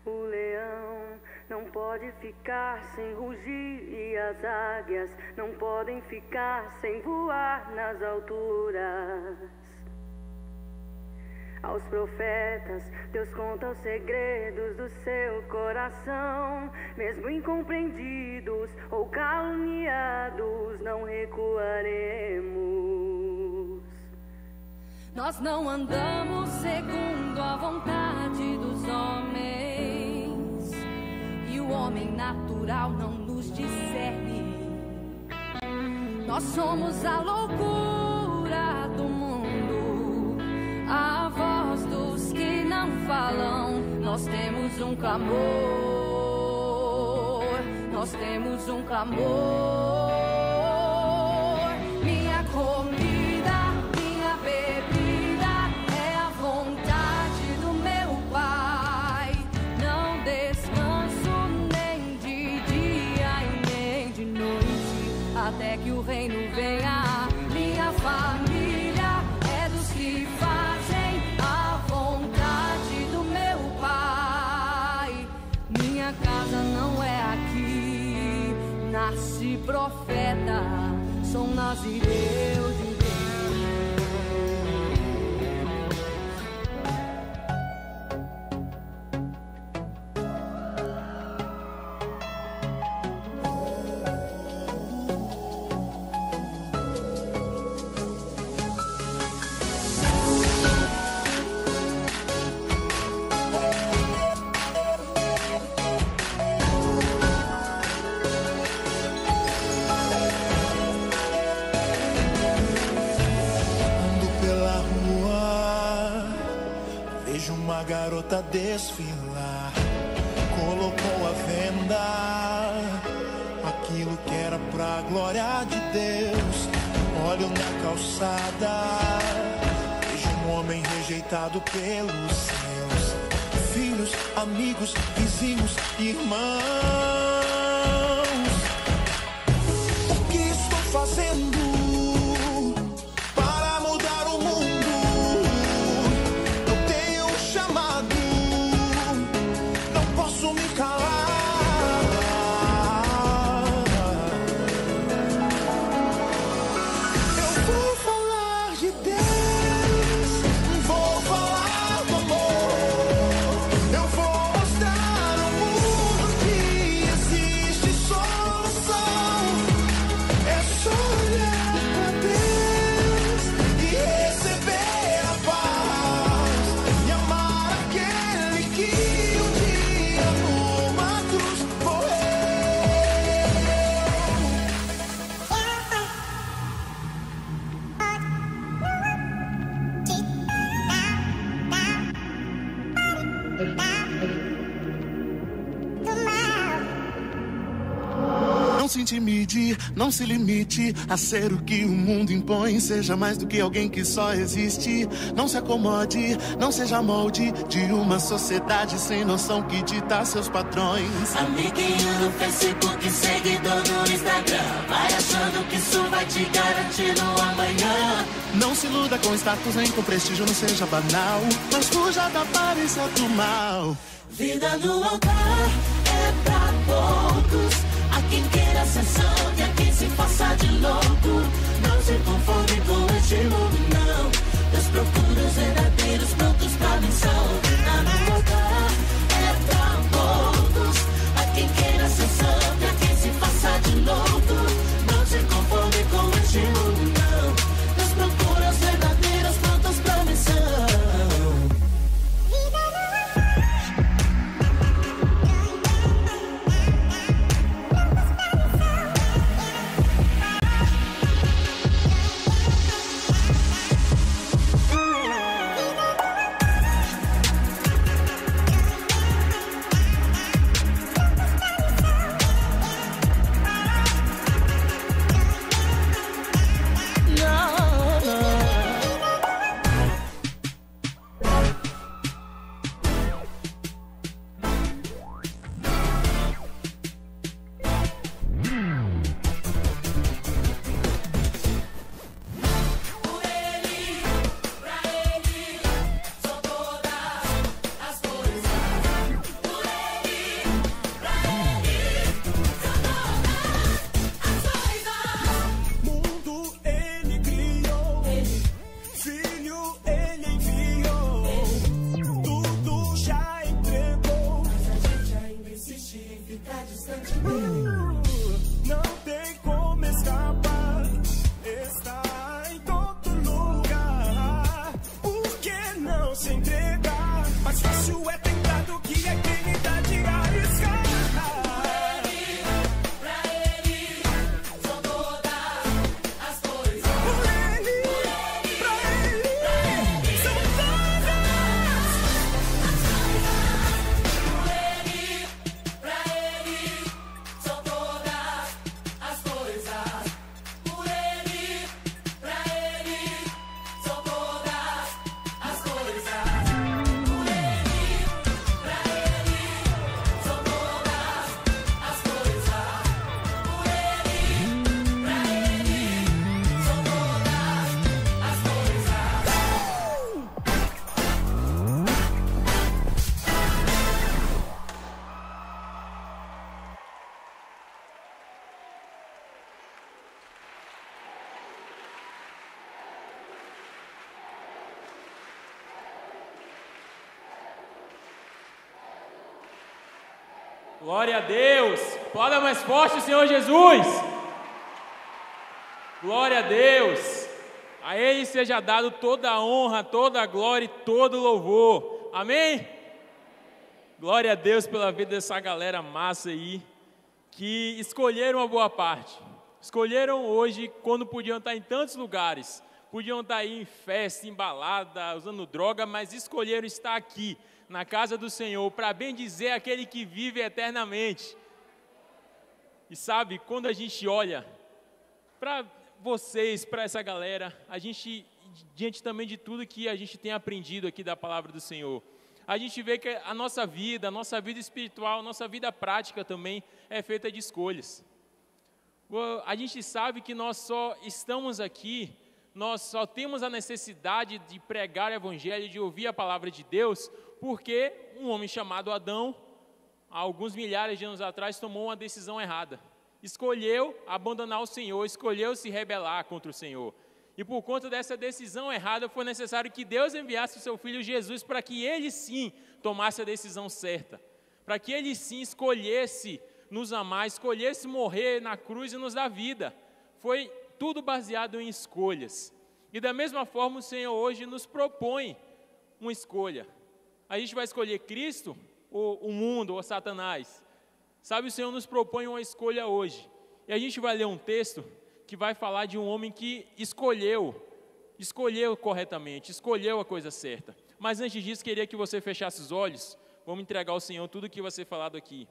O leão não pode ficar sem rugir e as águias não podem ficar sem voar nas alturas. Aos profetas, Deus conta os segredos do seu coração. Mesmo incompreendidos ou caluniados, não recuaremos. Nós não andamos segundo a vontade dos homens, e o homem natural não nos discerne. Nós somos a loucura do mundo, a voz dos que não falam. Nós temos um clamor, nós temos um clamor. Sou um nazireu desfilar. Colocou a venda, aquilo que era pra glória de Deus. Olho na calçada, vejo um homem rejeitado pelos seus filhos, amigos, vizinhos, irmãos. O que estou fazendo? Intimide, não se limite a ser o que o mundo impõe. Seja mais do que alguém que só existe. Não se acomode, não seja molde de uma sociedade sem noção que dita seus padrões. Amiguinho no Facebook, seguidor no Instagram. Vai achando que isso vai te garantir no amanhã. Não se iluda com status nem com prestígio, não seja banal. Mas fuja da aparência do mal. Vida no altar é pra poucos. A quem queira ser santo e a quem se faça de louco. Não se conforme com este mundo, não. Procuram os verdadeiros prontos pra missão. Aplauda mais forte o Senhor Jesus. Glória a Deus. A Ele seja dado toda a honra, toda a glória e todo o louvor. Amém? Glória a Deus pela vida dessa galera massa aí, que escolheram a boa parte. Escolheram hoje quando podiam estar em tantos lugares. Podiam estar aí em festa, em balada, usando droga, mas escolheram estar aqui, na casa do Senhor, para bem dizer aquele que vive eternamente. E sabe, quando a gente olha para vocês, para essa galera, a gente, diante também de tudo que a gente tem aprendido aqui da palavra do Senhor, a gente vê que a nossa vida, a nossa vida espiritual, a nossa vida prática também é feita de escolhas. A gente sabe que nós só estamos aqui, nós só temos a necessidade de pregar o Evangelho, de ouvir a palavra de Deus, porque um homem chamado Adão, há alguns milhares de anos atrás, tomou uma decisão errada. Escolheu abandonar o Senhor, escolheu se rebelar contra o Senhor. E por conta dessa decisão errada, foi necessário que Deus enviasse o seu filho Jesus para que ele sim tomasse a decisão certa. Para que ele sim escolhesse nos amar, escolhesse morrer na cruz e nos dar vida. Foi tudo baseado em escolhas. E da mesma forma, o Senhor hoje nos propõe uma escolha. A gente vai escolher Cristo, ou o mundo, ou Satanás. Sabe, o Senhor nos propõe uma escolha hoje. E a gente vai ler um texto que vai falar de um homem que escolheu, escolheu corretamente, escolheu a coisa certa. Mas antes disso, queria que você fechasse os olhos. Vamos entregar ao Senhor tudo o que vai ser falado aqui.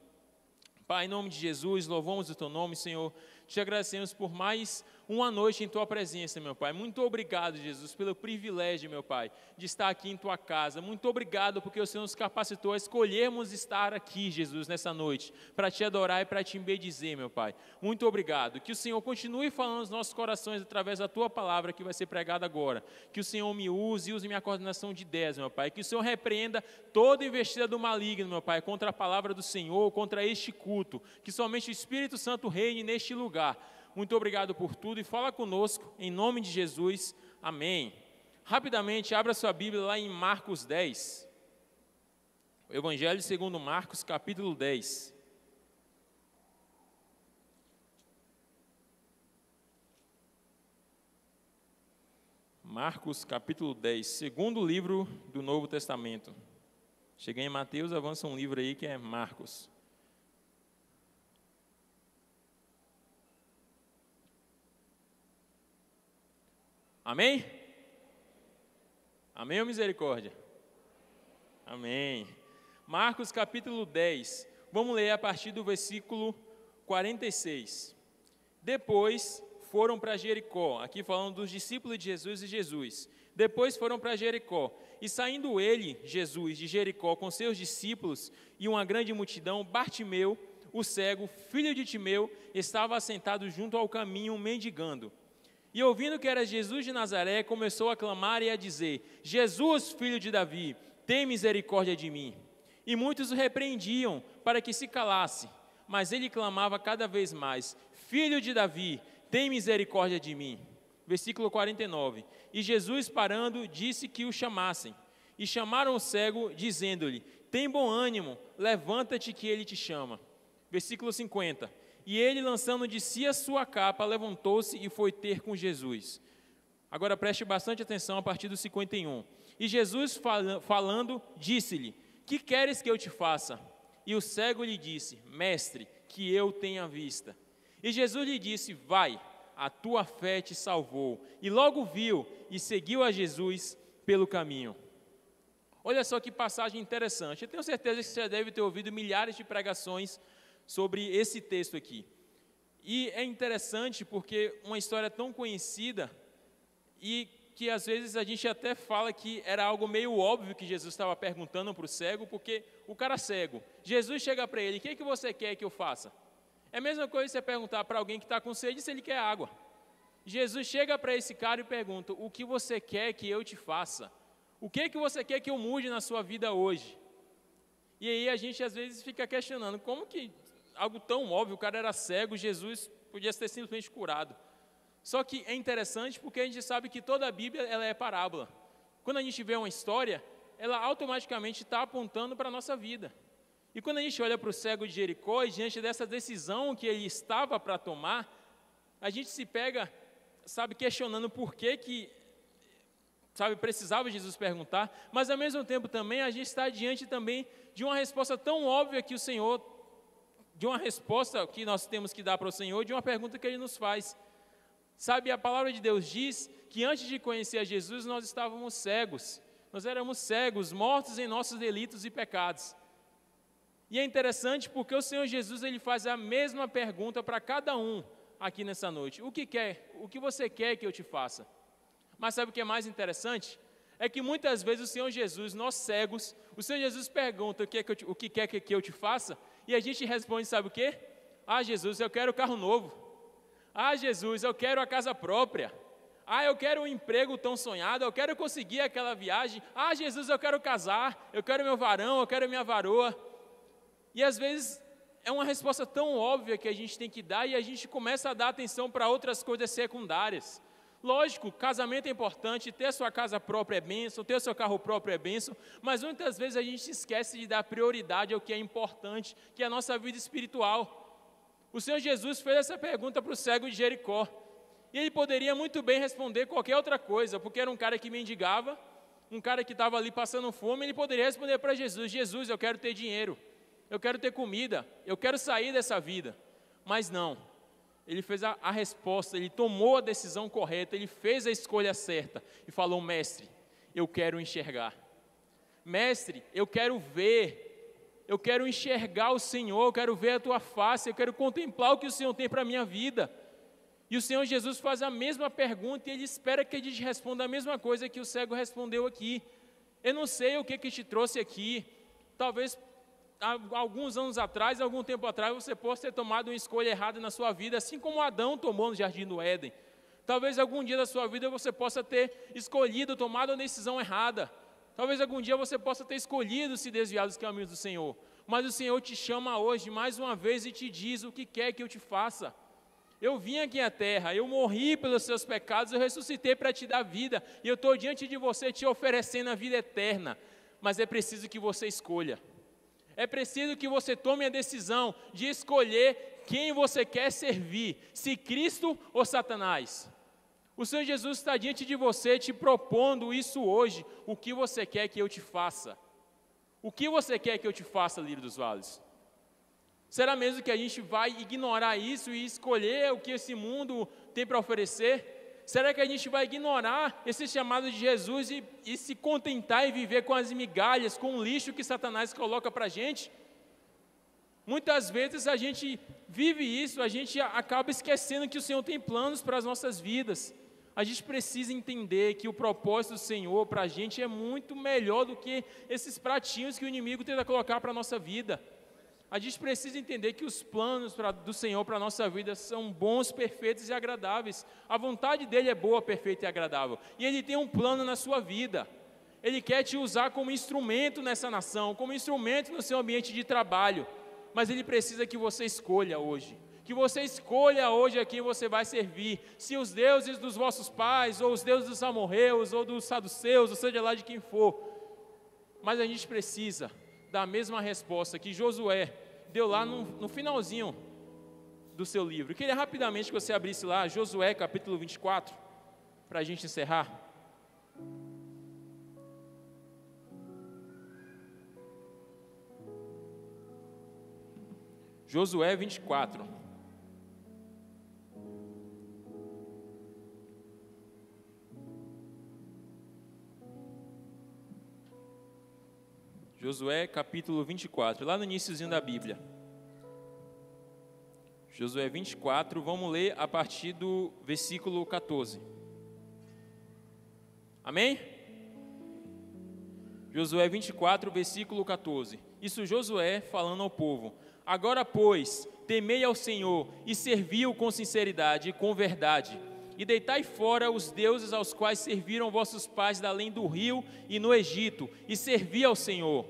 Pai, em nome de Jesus, louvamos o teu nome, Senhor. Te agradecemos por mais uma noite em tua presença, meu Pai. Muito obrigado, Jesus, pelo privilégio, meu Pai, de estar aqui em tua casa. Muito obrigado porque o Senhor nos capacitou a escolhermos estar aqui, Jesus, nessa noite, para te adorar e para te bendizer, meu Pai. Muito obrigado. Que o Senhor continue falando nos nossos corações através da tua palavra que vai ser pregada agora. Que o Senhor me use e use minha coordenação de ideias, meu Pai. Que o Senhor repreenda toda investida do maligno, meu Pai, contra a palavra do Senhor, contra este culto. Que somente o Espírito Santo reine neste lugar. Muito obrigado por tudo e fala conosco, em nome de Jesus. Amém. Rapidamente, abra sua Bíblia lá em Marcos 10. O Evangelho segundo Marcos, capítulo 10. Marcos, capítulo 10, segundo livro do Novo Testamento. Cheguei em Mateus, avança um livro aí que é Marcos. Amém? Amém ou misericórdia? Amém. Marcos capítulo 10. Vamos ler a partir do versículo 46. Depois foram para Jericó, aqui falando dos discípulos de Jesus e Jesus. Depois foram para Jericó, e saindo ele, Jesus, de Jericó com seus discípulos e uma grande multidão, Bartimeu, o cego, filho de Timeu, estava assentado junto ao caminho, mendigando. E ouvindo que era Jesus de Nazaré, começou a clamar e a dizer: Jesus, filho de Davi, tem misericórdia de mim. E muitos o repreendiam para que se calasse, mas ele clamava cada vez mais: Filho de Davi, tem misericórdia de mim. Versículo 49. E Jesus, parando, disse que o chamassem. E chamaram o cego, dizendo-lhe: Tem bom ânimo, levanta-te que ele te chama. Versículo 50. E ele, lançando de si a sua capa, levantou-se e foi ter com Jesus. Agora preste bastante atenção a partir do 51. E Jesus, falando, disse-lhe: Que queres que eu te faça? E o cego lhe disse: Mestre, que eu tenha vista. E Jesus lhe disse: Vai, a tua fé te salvou. E logo viu e seguiu a Jesus pelo caminho. Olha só que passagem interessante. Eu tenho certeza que você deve ter ouvido milhares de pregações sobre esse texto aqui. E é interessante porque uma história tão conhecida e que às vezes a gente até fala que era algo meio óbvio que Jesus estava perguntando para o cego, porque o cara cego, Jesus chega para ele: O que, é que você quer que eu faça? É a mesma coisa você perguntar para alguém que está com sede se ele quer água. Jesus chega para esse cara e pergunta: O que você quer que eu te faça? O que, é que você quer que eu mude na sua vida hoje? E aí a gente às vezes fica questionando: como que algo tão óbvio, o cara era cego, Jesus podia ter simplesmente curado. Só que é interessante porque a gente sabe que toda a Bíblia ela é parábola. Quando a gente vê uma história, ela automaticamente está apontando para a nossa vida. E quando a gente olha para o cego de Jericó, e diante dessa decisão que ele estava para tomar, a gente se pega, sabe, questionando por que que, sabe, precisava Jesus perguntar, mas ao mesmo tempo também a gente está diante também de uma resposta tão óbvia que o Senhor de uma resposta que nós temos que dar para o Senhor, de uma pergunta que Ele nos faz. Sabe, a palavra de Deus diz que antes de conhecer a Jesus nós estávamos cegos, nós éramos cegos, mortos em nossos delitos e pecados. E é interessante porque o Senhor Jesus ele faz a mesma pergunta para cada um aqui nessa noite. O que quer? O que você quer que eu te faça? Mas sabe o que é mais interessante? É que muitas vezes o Senhor Jesus, nós cegos, o Senhor Jesus pergunta o que, é que, te, o que quer que eu te faça, e a gente responde, sabe o quê? Ah, Jesus, eu quero carro novo. Ah, Jesus, eu quero a casa própria. Ah, eu quero um emprego tão sonhado, eu quero conseguir aquela viagem. Ah, Jesus, eu quero casar, eu quero meu varão, eu quero minha varoa. E às vezes é uma resposta tão óbvia que a gente tem que dar e a gente começa a dar atenção para outras coisas secundárias. Lógico, casamento é importante, ter sua casa própria é bênção, ter seu carro próprio é bênção, mas muitas vezes a gente esquece de dar prioridade ao que é importante, que é a nossa vida espiritual. O Senhor Jesus fez essa pergunta para o cego de Jericó, e ele poderia muito bem responder qualquer outra coisa, porque era um cara que mendigava, um cara que estava ali passando fome, ele poderia responder para Jesus: Jesus, eu quero ter dinheiro, eu quero ter comida, eu quero sair dessa vida. Mas não, ele fez a, a, resposta, ele tomou a decisão correta, ele fez a escolha certa e falou: Mestre, eu quero enxergar. Mestre, eu quero ver, eu quero enxergar o Senhor, eu quero ver a tua face, eu quero contemplar o que o Senhor tem para a minha vida. E o Senhor Jesus faz a mesma pergunta e ele espera que gente responda a mesma coisa que o cego respondeu aqui. Eu não sei o que, que te trouxe aqui, talvez alguns anos atrás, algum tempo atrás, você possa ter tomado uma escolha errada na sua vida, assim como Adão tomou no jardim do Éden. Talvez algum dia da sua vida você possa ter escolhido, tomado uma decisão errada. Talvez algum dia você possa ter escolhido se desviar dos caminhos do Senhor. Mas o Senhor te chama hoje mais uma vez e te diz o que quer que eu te faça. Eu vim aqui à terra, eu morri pelos seus pecados, eu ressuscitei para te dar vida, e eu estou diante de você te oferecendo a vida eterna. Mas é preciso que você escolha. É preciso que você tome a decisão de escolher quem você quer servir, se Cristo ou Satanás. O Senhor Jesus está diante de você te propondo isso hoje. O que você quer que eu te faça? O que você quer que eu te faça, Lírio dos Vales? Será mesmo que a gente vai ignorar isso e escolher o que esse mundo tem para oferecer? Será que a gente vai ignorar esse chamado de Jesus e, e se contentar e viver com as migalhas, com o lixo que Satanás coloca para a gente? Muitas vezes a gente vive isso, a gente acaba esquecendo que o Senhor tem planos para as nossas vidas. A gente precisa entender que o propósito do Senhor para a gente é muito melhor do que esses pratinhos que o inimigo tenta colocar para a nossa vida. A gente precisa entender que os planos pra, do Senhor para a nossa vida são bons, perfeitos e agradáveis. A vontade dele é boa, perfeita e agradável. E ele tem um plano na sua vida. Ele quer te usar como instrumento nessa nação, como instrumento no seu ambiente de trabalho. Mas ele precisa que você escolha hoje. Que você escolha hoje a quem você vai servir. Se os deuses dos vossos pais, ou os deuses dos amorreus, ou dos saduceus, ou seja lá de quem for. Mas a gente precisa da mesma resposta que Josué deu lá no, no finalzinho do seu livro. Eu queria rapidamente que você abrisse lá Josué capítulo 24, para a gente encerrar. Josué 24. Josué capítulo 24, lá no iníciozinho da Bíblia. Josué 24, vamos ler a partir do versículo 14. Amém? Josué 24, versículo 14. Isso Josué falando ao povo. Agora, pois, temei ao Senhor e servi-o com sinceridade e com verdade. E deitai fora os deuses aos quais serviram vossos pais da além do rio e no Egito, e servi ao Senhor.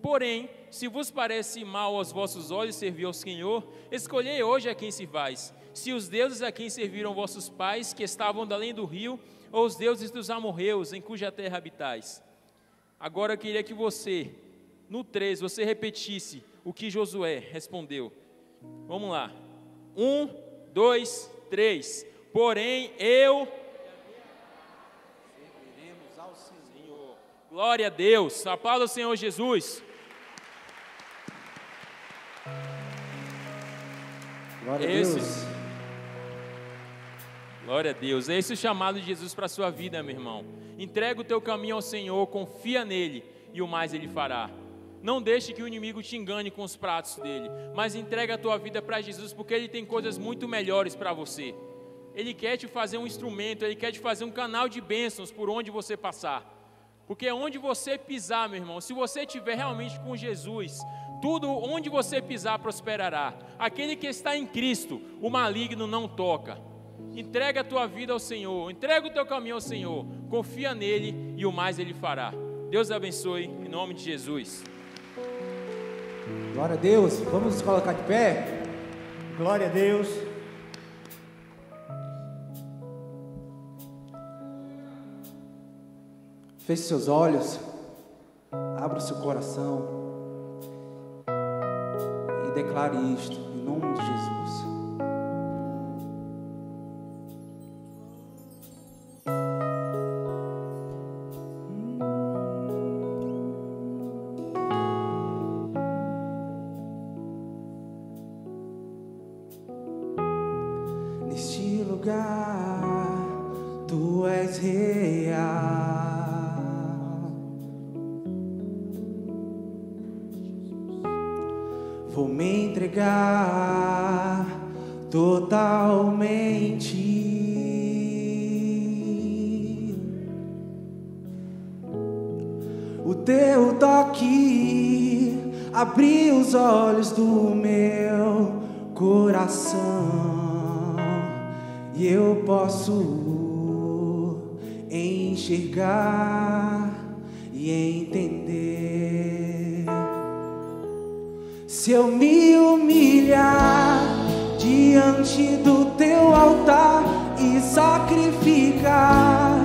Porém, se vos parece mal aos vossos olhos servir ao Senhor, escolhei hoje a quem se vais. Se os deuses a quem serviram vossos pais, que estavam da além do rio, ou os deuses dos amorreus, em cuja terra habitais. Agora eu queria que você, no 3, você repetisse o que Josué respondeu. Vamos lá. Um, dois, três. Porém, eu. Serviremos ao Senhor. Glória a Deus. Aplauda o Senhor Jesus. Glória a Esse- Deus. Glória a Deus. É esse o chamado de Jesus para a sua vida, meu irmão. Entrega o teu caminho ao Senhor, confia nele e o mais ele fará. Não deixe que o inimigo te engane com os pratos dele, mas entrega a tua vida para Jesus, porque ele tem coisas muito melhores para você. Ele quer te fazer um instrumento, ele quer te fazer um canal de bênçãos por onde você passar. Porque onde você pisar, meu irmão, se você estiver realmente com Jesus, tudo onde você pisar prosperará. Aquele que está em Cristo, o maligno não toca. Entrega a tua vida ao Senhor, entrega o teu caminho ao Senhor, confia nele e o mais ele fará. Deus abençoe, em nome de Jesus. Glória a Deus. Vamos nos colocar de pé. Glória a Deus. Feche seus olhos. Abra o seu coração. E declare isto em nome de Jesus. Sacrificar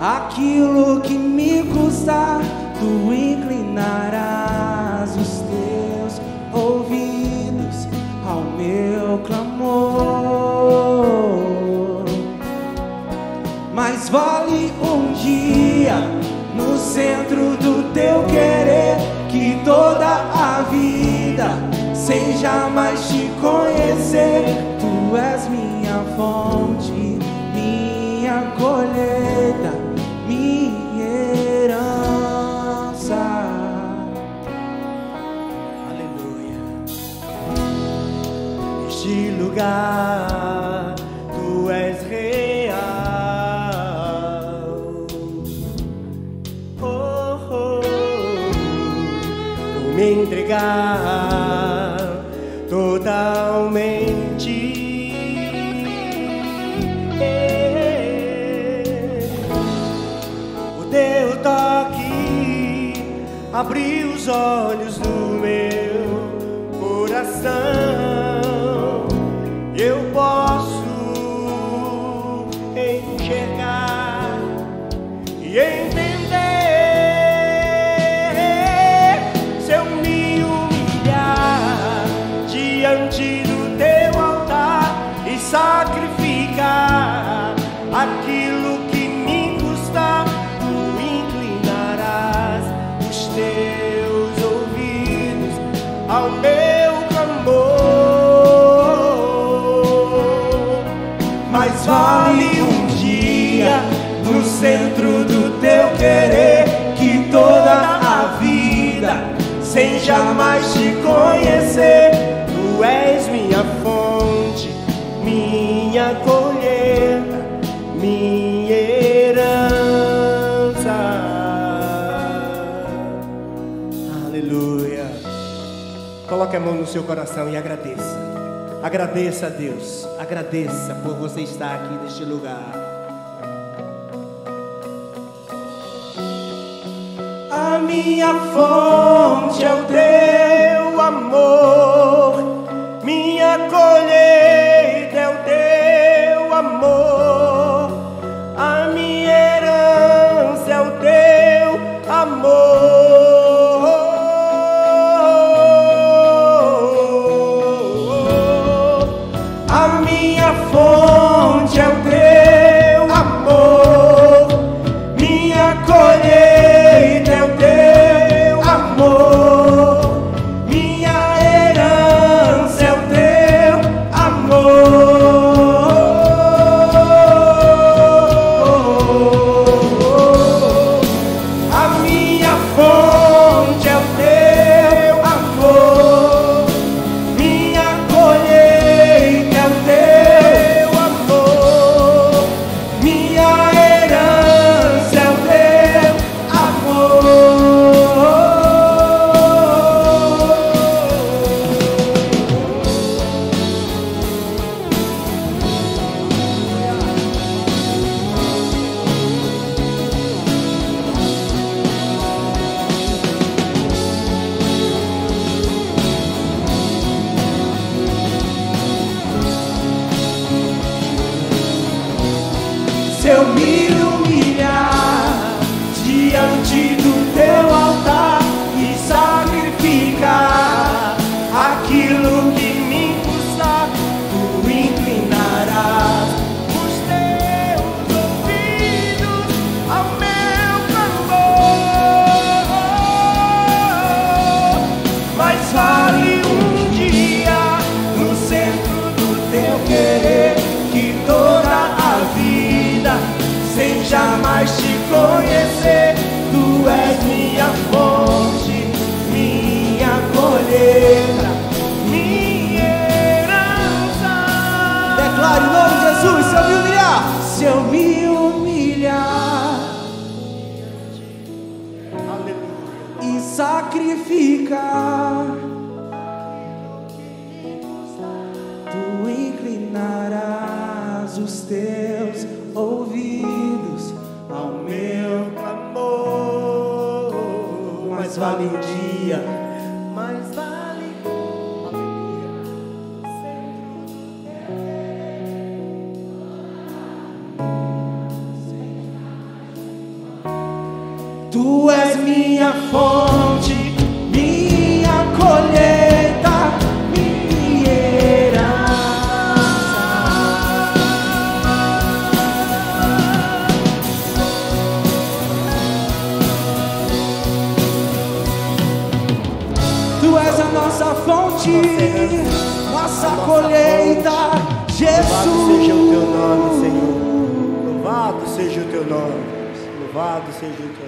aquilo que me custa, tu inclinarás os teus ouvidos ao meu clamor. Mas vale um dia no centro do teu querer que toda a vida seja mais te conhecer. Tu és minha fonte, lugar, tu és real. Oh, oh, me entregar totalmente. O teu toque abriu os olhos do meu coração. Vale um dia no centro do teu querer que toda a vida sem jamais te conhecer. Tu és minha fonte, minha colheita, minha herança. Aleluia. Coloque a mão no seu coração e agradeça. Agradeça a Deus. Agradeça por você estar aqui neste lugar. A minha fonte é o teu amor, minha colheita é o teu amor, a minha herança é o teu amor. Sacrificar, seja o teu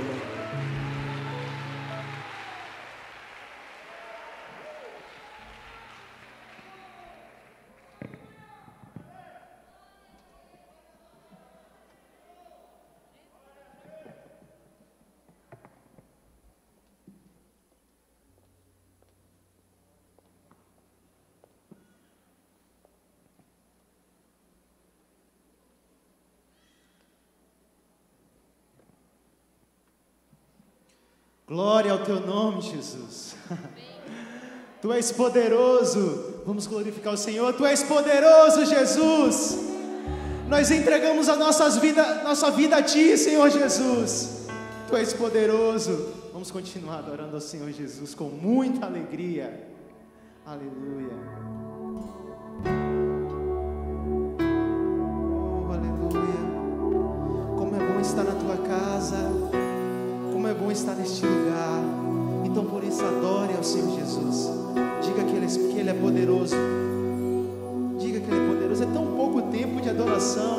Glória ao teu nome, Jesus. tu és poderoso. Vamos glorificar o Senhor. Tu és poderoso, Jesus. Nós entregamos a nossas vida, nossa vida a ti, Senhor Jesus. Tu és poderoso. Vamos continuar adorando ao Senhor Jesus com muita alegria. Aleluia. está neste lugar. Então por isso adore ao Senhor Jesus. Diga que Ele, é, que ele é poderoso. Diga que Ele é poderoso. É tão pouco tempo de adoração.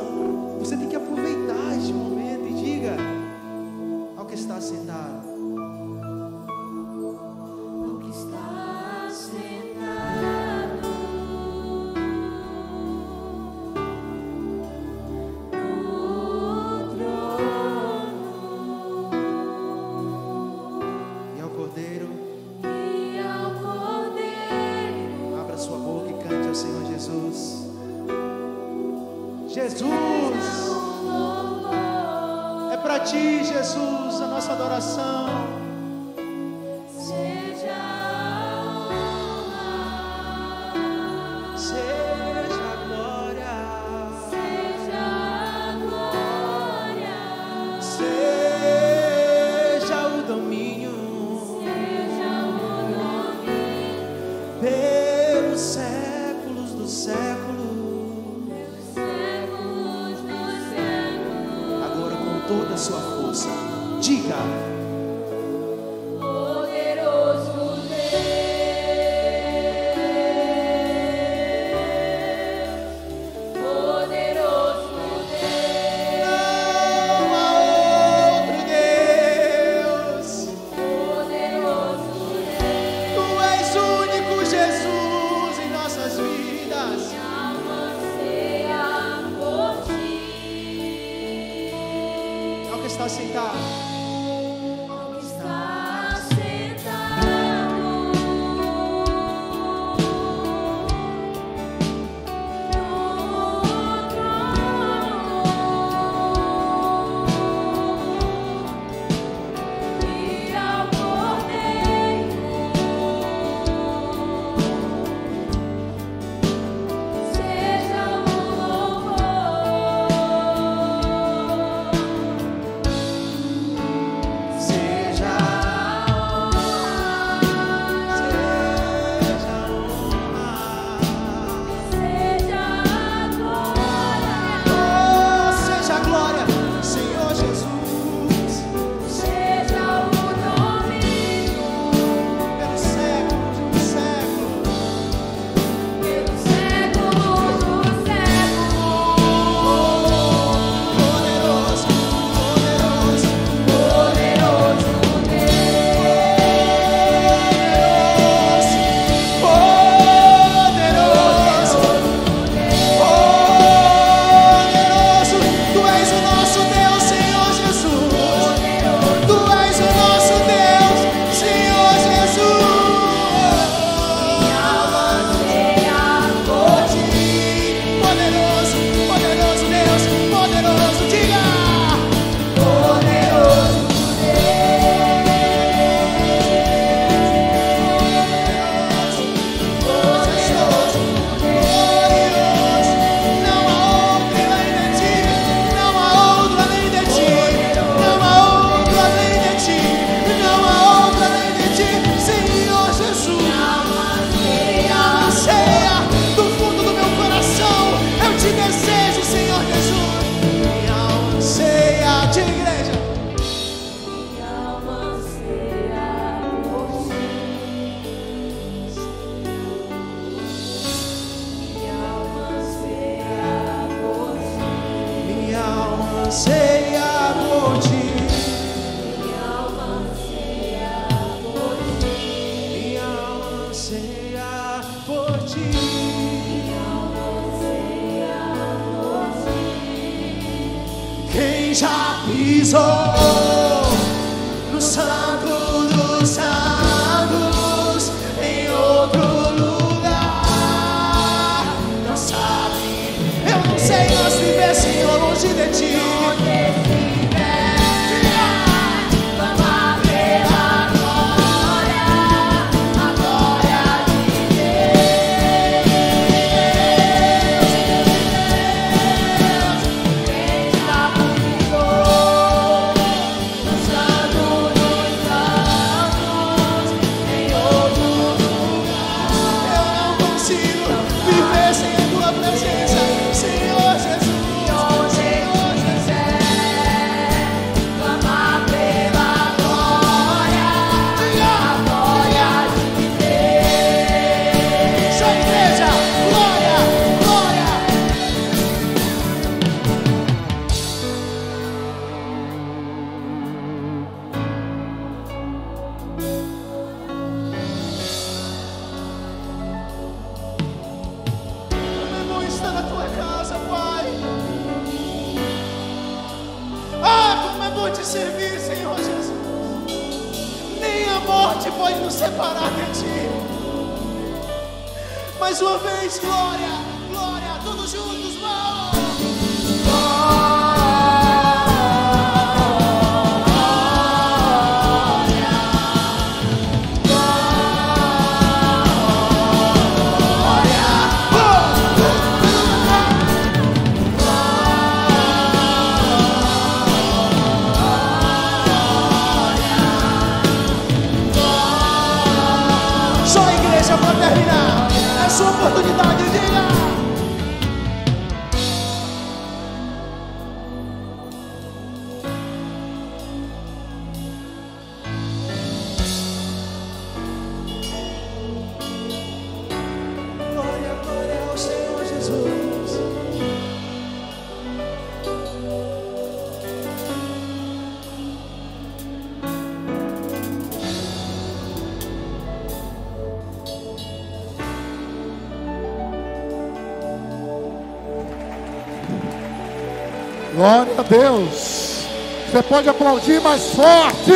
Deus. Você pode aplaudir mais forte.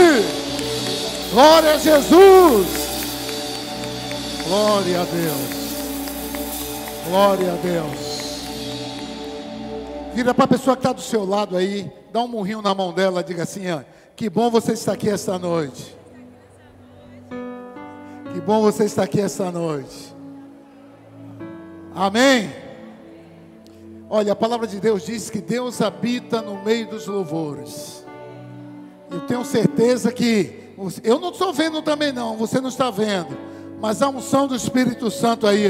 Glória a Jesus. Glória a Deus. Glória a Deus. Vira para a pessoa que está do seu lado aí, dá um murrinho na mão dela, diga assim: ó, que bom você estar aqui esta noite. Que bom você estar aqui esta noite. Amém. Olha, a palavra de Deus diz que Deus habita no meio dos louvores. Eu tenho certeza que eu não estou vendo também não, você não está vendo, mas a unção do Espírito Santo aí,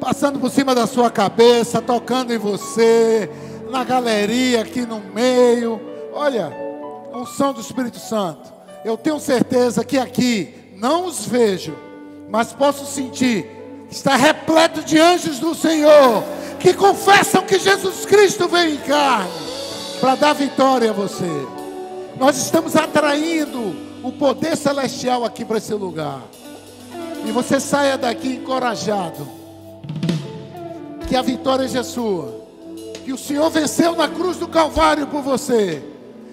passando por cima da sua cabeça, tocando em você, na galeria aqui no meio. Olha, a unção do Espírito Santo. Eu tenho certeza que aqui não os vejo, mas posso sentir está repleto de anjos do Senhor que confessam que Jesus Cristo veio em carne para dar vitória a você. Nós estamos atraindo o poder celestial aqui para esse lugar. E você saia daqui encorajado. Que a vitória já é sua. Que o Senhor venceu na cruz do Calvário por você.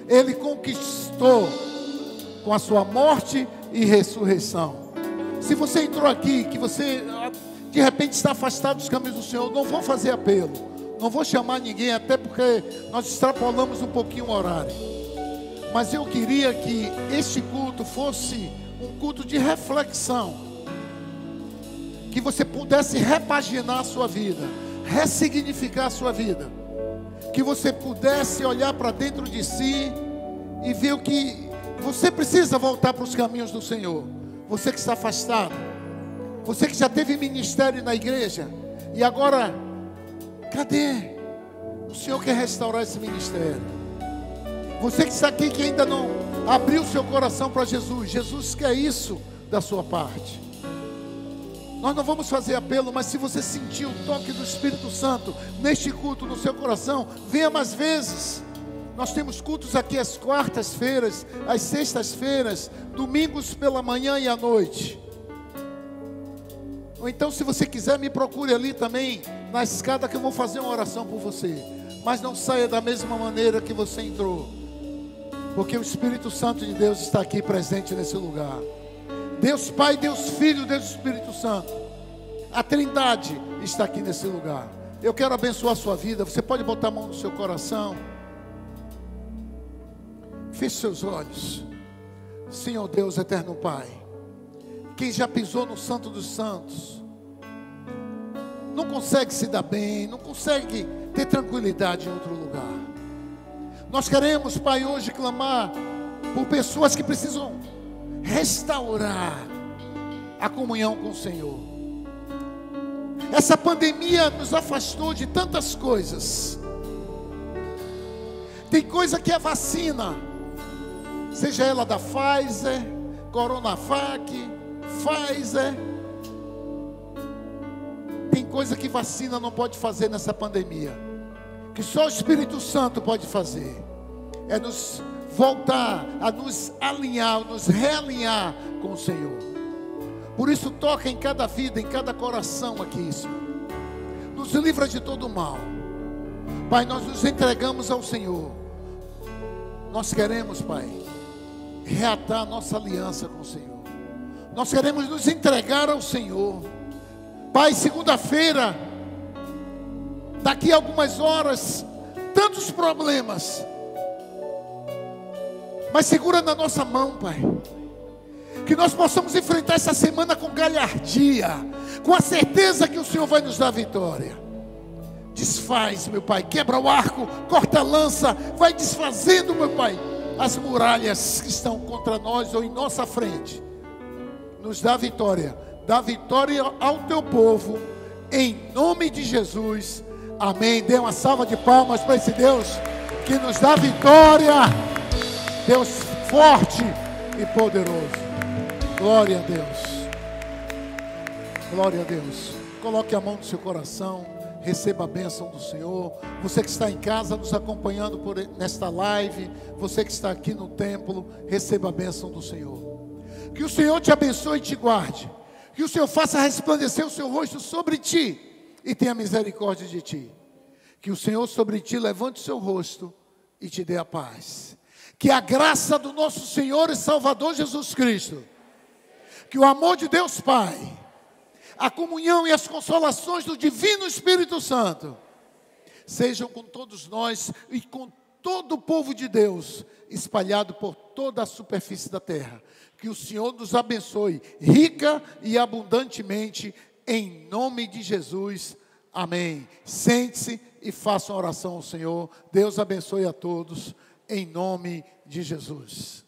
Ele conquistou com a sua morte e ressurreição. Se você entrou aqui, que você de repente está afastado dos caminhos do Senhor, não vou fazer apelo. Não vou chamar ninguém, até porque nós extrapolamos um pouquinho o horário. Mas eu queria que este culto fosse um culto de reflexão. Que você pudesse repaginar a sua vida, ressignificar a sua vida. Que você pudesse olhar para dentro de si e ver o que você precisa voltar para os caminhos do Senhor. Você que está afastado, você que já teve ministério na igreja e agora, cadê? O Senhor quer restaurar esse ministério. Você que está aqui que ainda não abriu seu coração para Jesus, Jesus quer isso da sua parte. Nós não vamos fazer apelo, mas se você sentir o toque do Espírito Santo neste culto no seu coração, venha mais vezes. Nós temos cultos aqui às quartas-feiras, às sextas-feiras, domingos pela manhã e à noite. Ou então, se você quiser, me procure ali também, na escada, que eu vou fazer uma oração por você. Mas não saia da mesma maneira que você entrou, porque o Espírito Santo de Deus está aqui presente nesse lugar. Deus Pai, Deus Filho, Deus Espírito Santo. A Trindade está aqui nesse lugar. Eu quero abençoar a sua vida. Você pode botar a mão no seu coração. Feche seus olhos. Senhor Deus, eterno Pai. Quem já pisou no Santo dos Santos, não consegue se dar bem, não consegue ter tranquilidade em outro lugar. Nós queremos, Pai, hoje clamar por pessoas que precisam restaurar a comunhão com o Senhor. Essa pandemia nos afastou de tantas coisas. Tem coisa que é vacina, seja ela da Pfizer, Coronavac, Pfizer. Tem coisa que vacina não pode fazer nessa pandemia, que só o Espírito Santo pode fazer. É nos voltar a nos alinhar, nos realinhar com o Senhor. Por isso, toca em cada vida, em cada coração aqui, Senhor. Nos livra de todo mal. Pai, nós nos entregamos ao Senhor. Nós queremos, Pai, reatar nossa aliança com o Senhor. Nós queremos nos entregar ao Senhor. Pai, segunda-feira, daqui a algumas horas, tantos problemas. Mas segura na nossa mão, Pai. Que nós possamos enfrentar essa semana com galhardia, com a certeza que o Senhor vai nos dar vitória. Desfaz, meu Pai, quebra o arco, corta a lança, vai desfazendo, meu Pai, as muralhas que estão contra nós ou em nossa frente. Nos dá vitória, dá vitória ao teu povo, em nome de Jesus. Amém. Dê uma salva de palmas para esse Deus que nos dá vitória. Deus forte e poderoso. Glória a Deus. Glória a Deus. Coloque a mão no seu coração. Receba a bênção do Senhor. Você que está em casa nos acompanhando por nesta live, você que está aqui no templo, receba a bênção do Senhor. Que o Senhor te abençoe e te guarde. Que o Senhor faça resplandecer o seu rosto sobre ti e tenha misericórdia de ti. Que o Senhor sobre ti levante o seu rosto e te dê a paz. Que a graça do nosso Senhor e Salvador Jesus Cristo, que o amor de Deus Pai, a comunhão e as consolações do Divino Espírito Santo sejam com todos nós e com todo o povo de Deus espalhado por toda a superfície da terra. Que o Senhor nos abençoe rica e abundantemente em nome de Jesus. Amém. Sente-se e faça uma oração ao Senhor. Deus abençoe a todos em nome de Jesus.